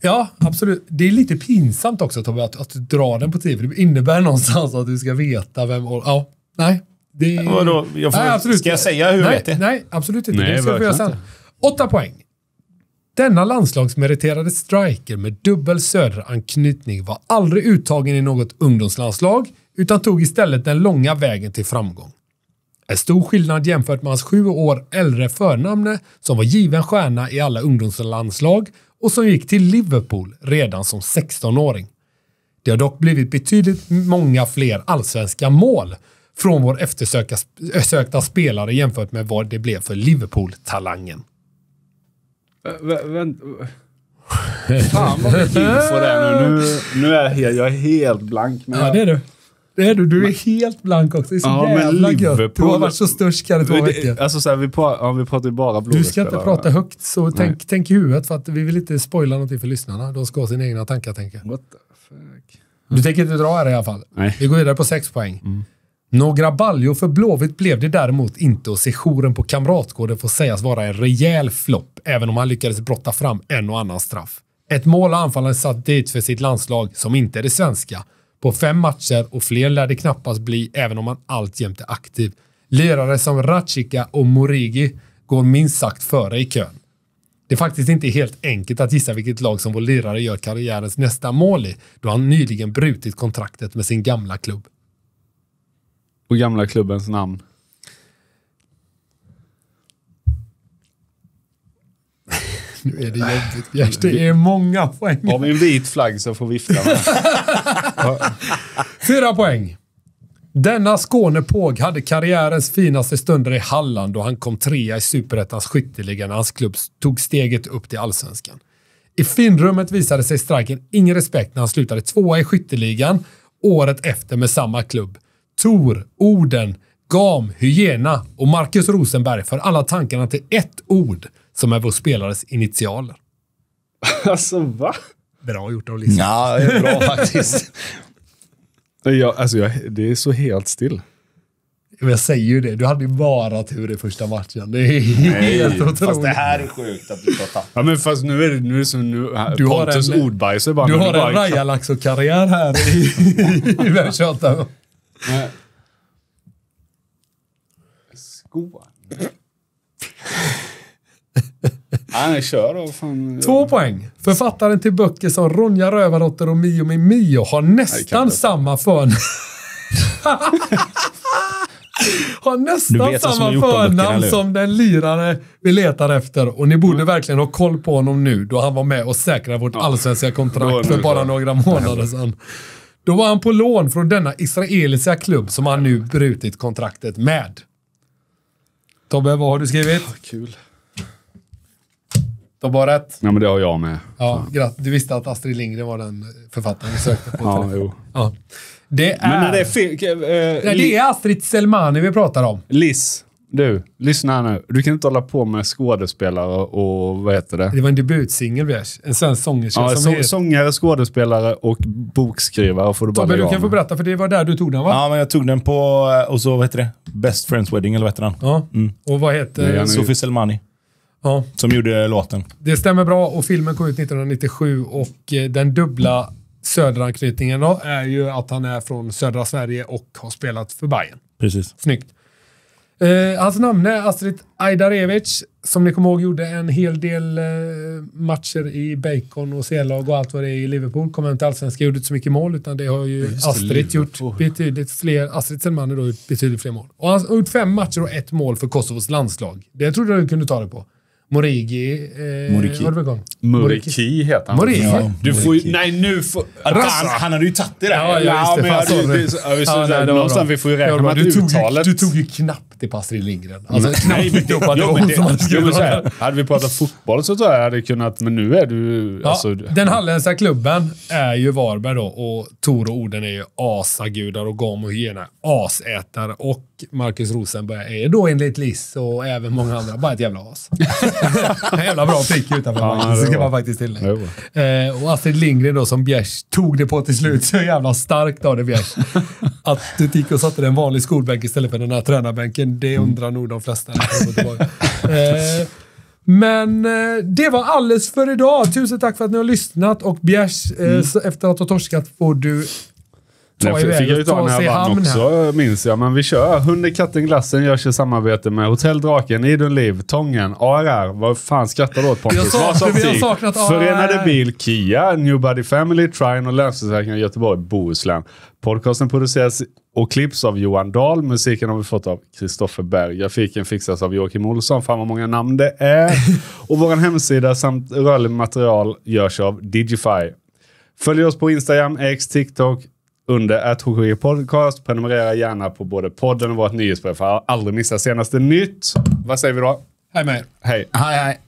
Ja, absolut. Det är lite pinsamt också Tobbe, att, att du drar den på 10. För det innebär någonstans att du ska veta vem... Ja, nej. Det, Vadå? Jag får- nej, absolut. ska jag säga hur jag nej, vet det? Nej, absolut inte. Nej, det ska få göra sen. Åtta poäng. Denna landslagsmeriterade striker med dubbel söderanknytning var aldrig uttagen i något ungdomslandslag utan tog istället den långa vägen till framgång. En stor skillnad jämfört med hans sju år äldre förnamne som var given stjärna i alla ungdomslandslag och som gick till Liverpool redan som 16-åring. Det har dock blivit betydligt många fler allsvenska mål från vår eftersökta spelare jämfört med vad det blev för Liverpool-talangen. Vä- vänt- Fan vad mycket info det är nu. nu. Nu är jag helt, jag är helt blank. Men Ja, det är du. Det är du. Du är helt blank också. Det är så Ja, jävla gött. Du har varit så i två veckor. Alltså så här, vi, pra, ja, vi pratar ju bara Du ska inte prata högt, så tänk, tänk i huvudet för att vi vill inte spoila någonting för lyssnarna. De ska ha sina egna tankar, tänker jag. What the fuck? Du tänker inte dra här i alla fall? Nej. Vi går vidare på sex poäng. Några baljor för Blåvitt blev det däremot inte och sessionen på Kamratgården får sägas vara en rejäl flopp, även om han lyckades brotta fram en och annan straff. Ett mål har anfallaren satt dit för sitt landslag, som inte är det svenska, på fem matcher och fler lär det knappast bli, även om han alltjämt är aktiv. Lirare som Ratchika och Morigi går minst sagt före i kön. Det är faktiskt inte helt enkelt att gissa vilket lag som vår lirare gör karriärens nästa mål i, då han nyligen brutit kontraktet med sin gamla klubb. Och gamla klubbens namn. Nu är det jobbigt, Bjärs. Det är många poäng. Har vi en vit flagg så får vi vifta med. Fyra poäng. Denna Skånepåg hade karriärens finaste stunder i Halland då han kom trea i Superettans skytteliga när hans klubb tog steget upp till allsvenskan. I finrummet visade sig striken ingen respekt när han slutade tvåa i skytteligan året efter med samma klubb. Tor, Oden, Gam, Hyena och Marcus Rosenberg för alla tankarna till ett ord som är vår spelares initialer. alltså va? Bra gjort av Lisa. Ja, det är bra faktiskt. Jag, alltså, jag, det är så helt still. Jag säger ju det, du hade ju bara tur i första matchen. Det är helt otroligt. Fast det här är sjukt att du tar tapp. Ja, men fast nu är det, nu är det som nu, Du har Pontus en- ordbajs är bara... Du har bara en Rajalaxo-karriär här i, i världskartan. Nej. Skåne. Nej, nej, kör då. Fan. Två poäng. Författaren till böcker som Ronja Rövardotter och Mio min Mio har nästan samma förnamn. har nästan samma förnamn som den lirare vi letar efter. Och ni borde verkligen ha koll på honom nu då han var med och säkrade vårt allsvenska kontrakt för bara några månader sedan. Då var han på lån från denna israeliska klubb som han nu brutit kontraktet med. Tobbe, vad har du skrivit? Kul. Tobbe har rätt. Ja, men det har jag med. Ja, gratt. Du visste att Astrid Lindgren var den författaren du sökte på. Ja, jo. Ja. Det är... Men när det är. Eh, Nej, det är Astrid Selmani vi pratar om. Liz, du, lyssna här nu. Du kan inte hålla på med skådespelare och vad heter det? Det var en debutsingel, Bjärs. En svensk sångerska Ja, som så, heter... sångare, skådespelare och bokskrivare får du bara Tobbe, du kan få berätta, för det var där du tog den, va? Ja, men jag tog den på, eh, och så vad heter det? Best Friends Wedding, eller vad heter den? Ja. Och vad heter... Är- Sofie Selmani, Ja. som gjorde låten. Det stämmer bra och filmen kom ut 1997 och eh, den dubbla söderanknytningen då är ju att han är från södra Sverige och har spelat för Bayern. Precis. Snyggt. Eh, hans namn är Astrid Ajdarevic, som ni kommer ihåg gjorde en hel del eh, matcher i Bacon och C-lag och allt vad det är i Liverpool. Kom inte allsvenska, gjorde inte så mycket mål, utan det har ju Just Astrid gjort betydligt fler. Astrid Selman har gjort betydligt fler mål. Och han har gjort fem matcher och ett mål för Kosovos landslag. Det trodde jag du kunde ta det på. Morigi. Eh, Moriki. Var det på gång? Muriki heter han. Moriki. Ja. Du får ju... Nej, nu får... Han, han hade ju tagit det där. Ja, ja, det. men jag- det- ja, visst, Ja, det- nej, någonstans vi får ju räkna med att du tog, ju- uttalet... du tog ju knappt till Astrid Lindgren. Alltså knappt Nej, jo, men det- jo, men så här, Hade vi pratat fotboll så tror jag hade kunnat, men nu är du... Ja, alltså, den halländska klubben är ju Varberg då och Tor och Oden är ju asagudar och Gam och Hyena asätare. Och Marcus Rosenberg är då enligt Liss och även många andra bara ett jävla as. en jävla bra prick utanför Ja, faktiskt, det ska man faktiskt tillägga. Eh, och Astrid Lindgren då som Bjärs tog det på till slut. Så jävla starkt av det Bjärs. Att du gick och satte dig en vanlig skolbänk istället för den här tränarbänken, det undrar nog de flesta. eh, men eh, det var alles för idag. Tusen tack för att ni har lyssnat och Bjärs, eh, så efter att ha torskat får du ta Nej, iväg fick jag ju ta ta när jag vann också, minns jag. Men vi kör. Hunden, katten, glassen görs i samarbete med Hotell Draken, Idun Liv, Tången, ARR. Vad fan skrattar du åt Pontus? Vi har saknat ARR. Förenade Bil, Kia, New Body Family, Trine och Länsförsäkringar Göteborg, Bohuslän. Podcasten produceras och klipps av Johan Dahl. Musiken har vi fått av Kristoffer Berg. Grafiken fixas av Joakim Olsson. Fan vad många namn det är. och vår hemsida samt rörlig material görs av Digify. Följ oss på Instagram, X, TikTok under att podcast. Prenumerera gärna på både podden och vårt nyhetsbrev för att aldrig missa senaste nytt. Vad säger vi då? Hej med er. Hej! Hej, hej.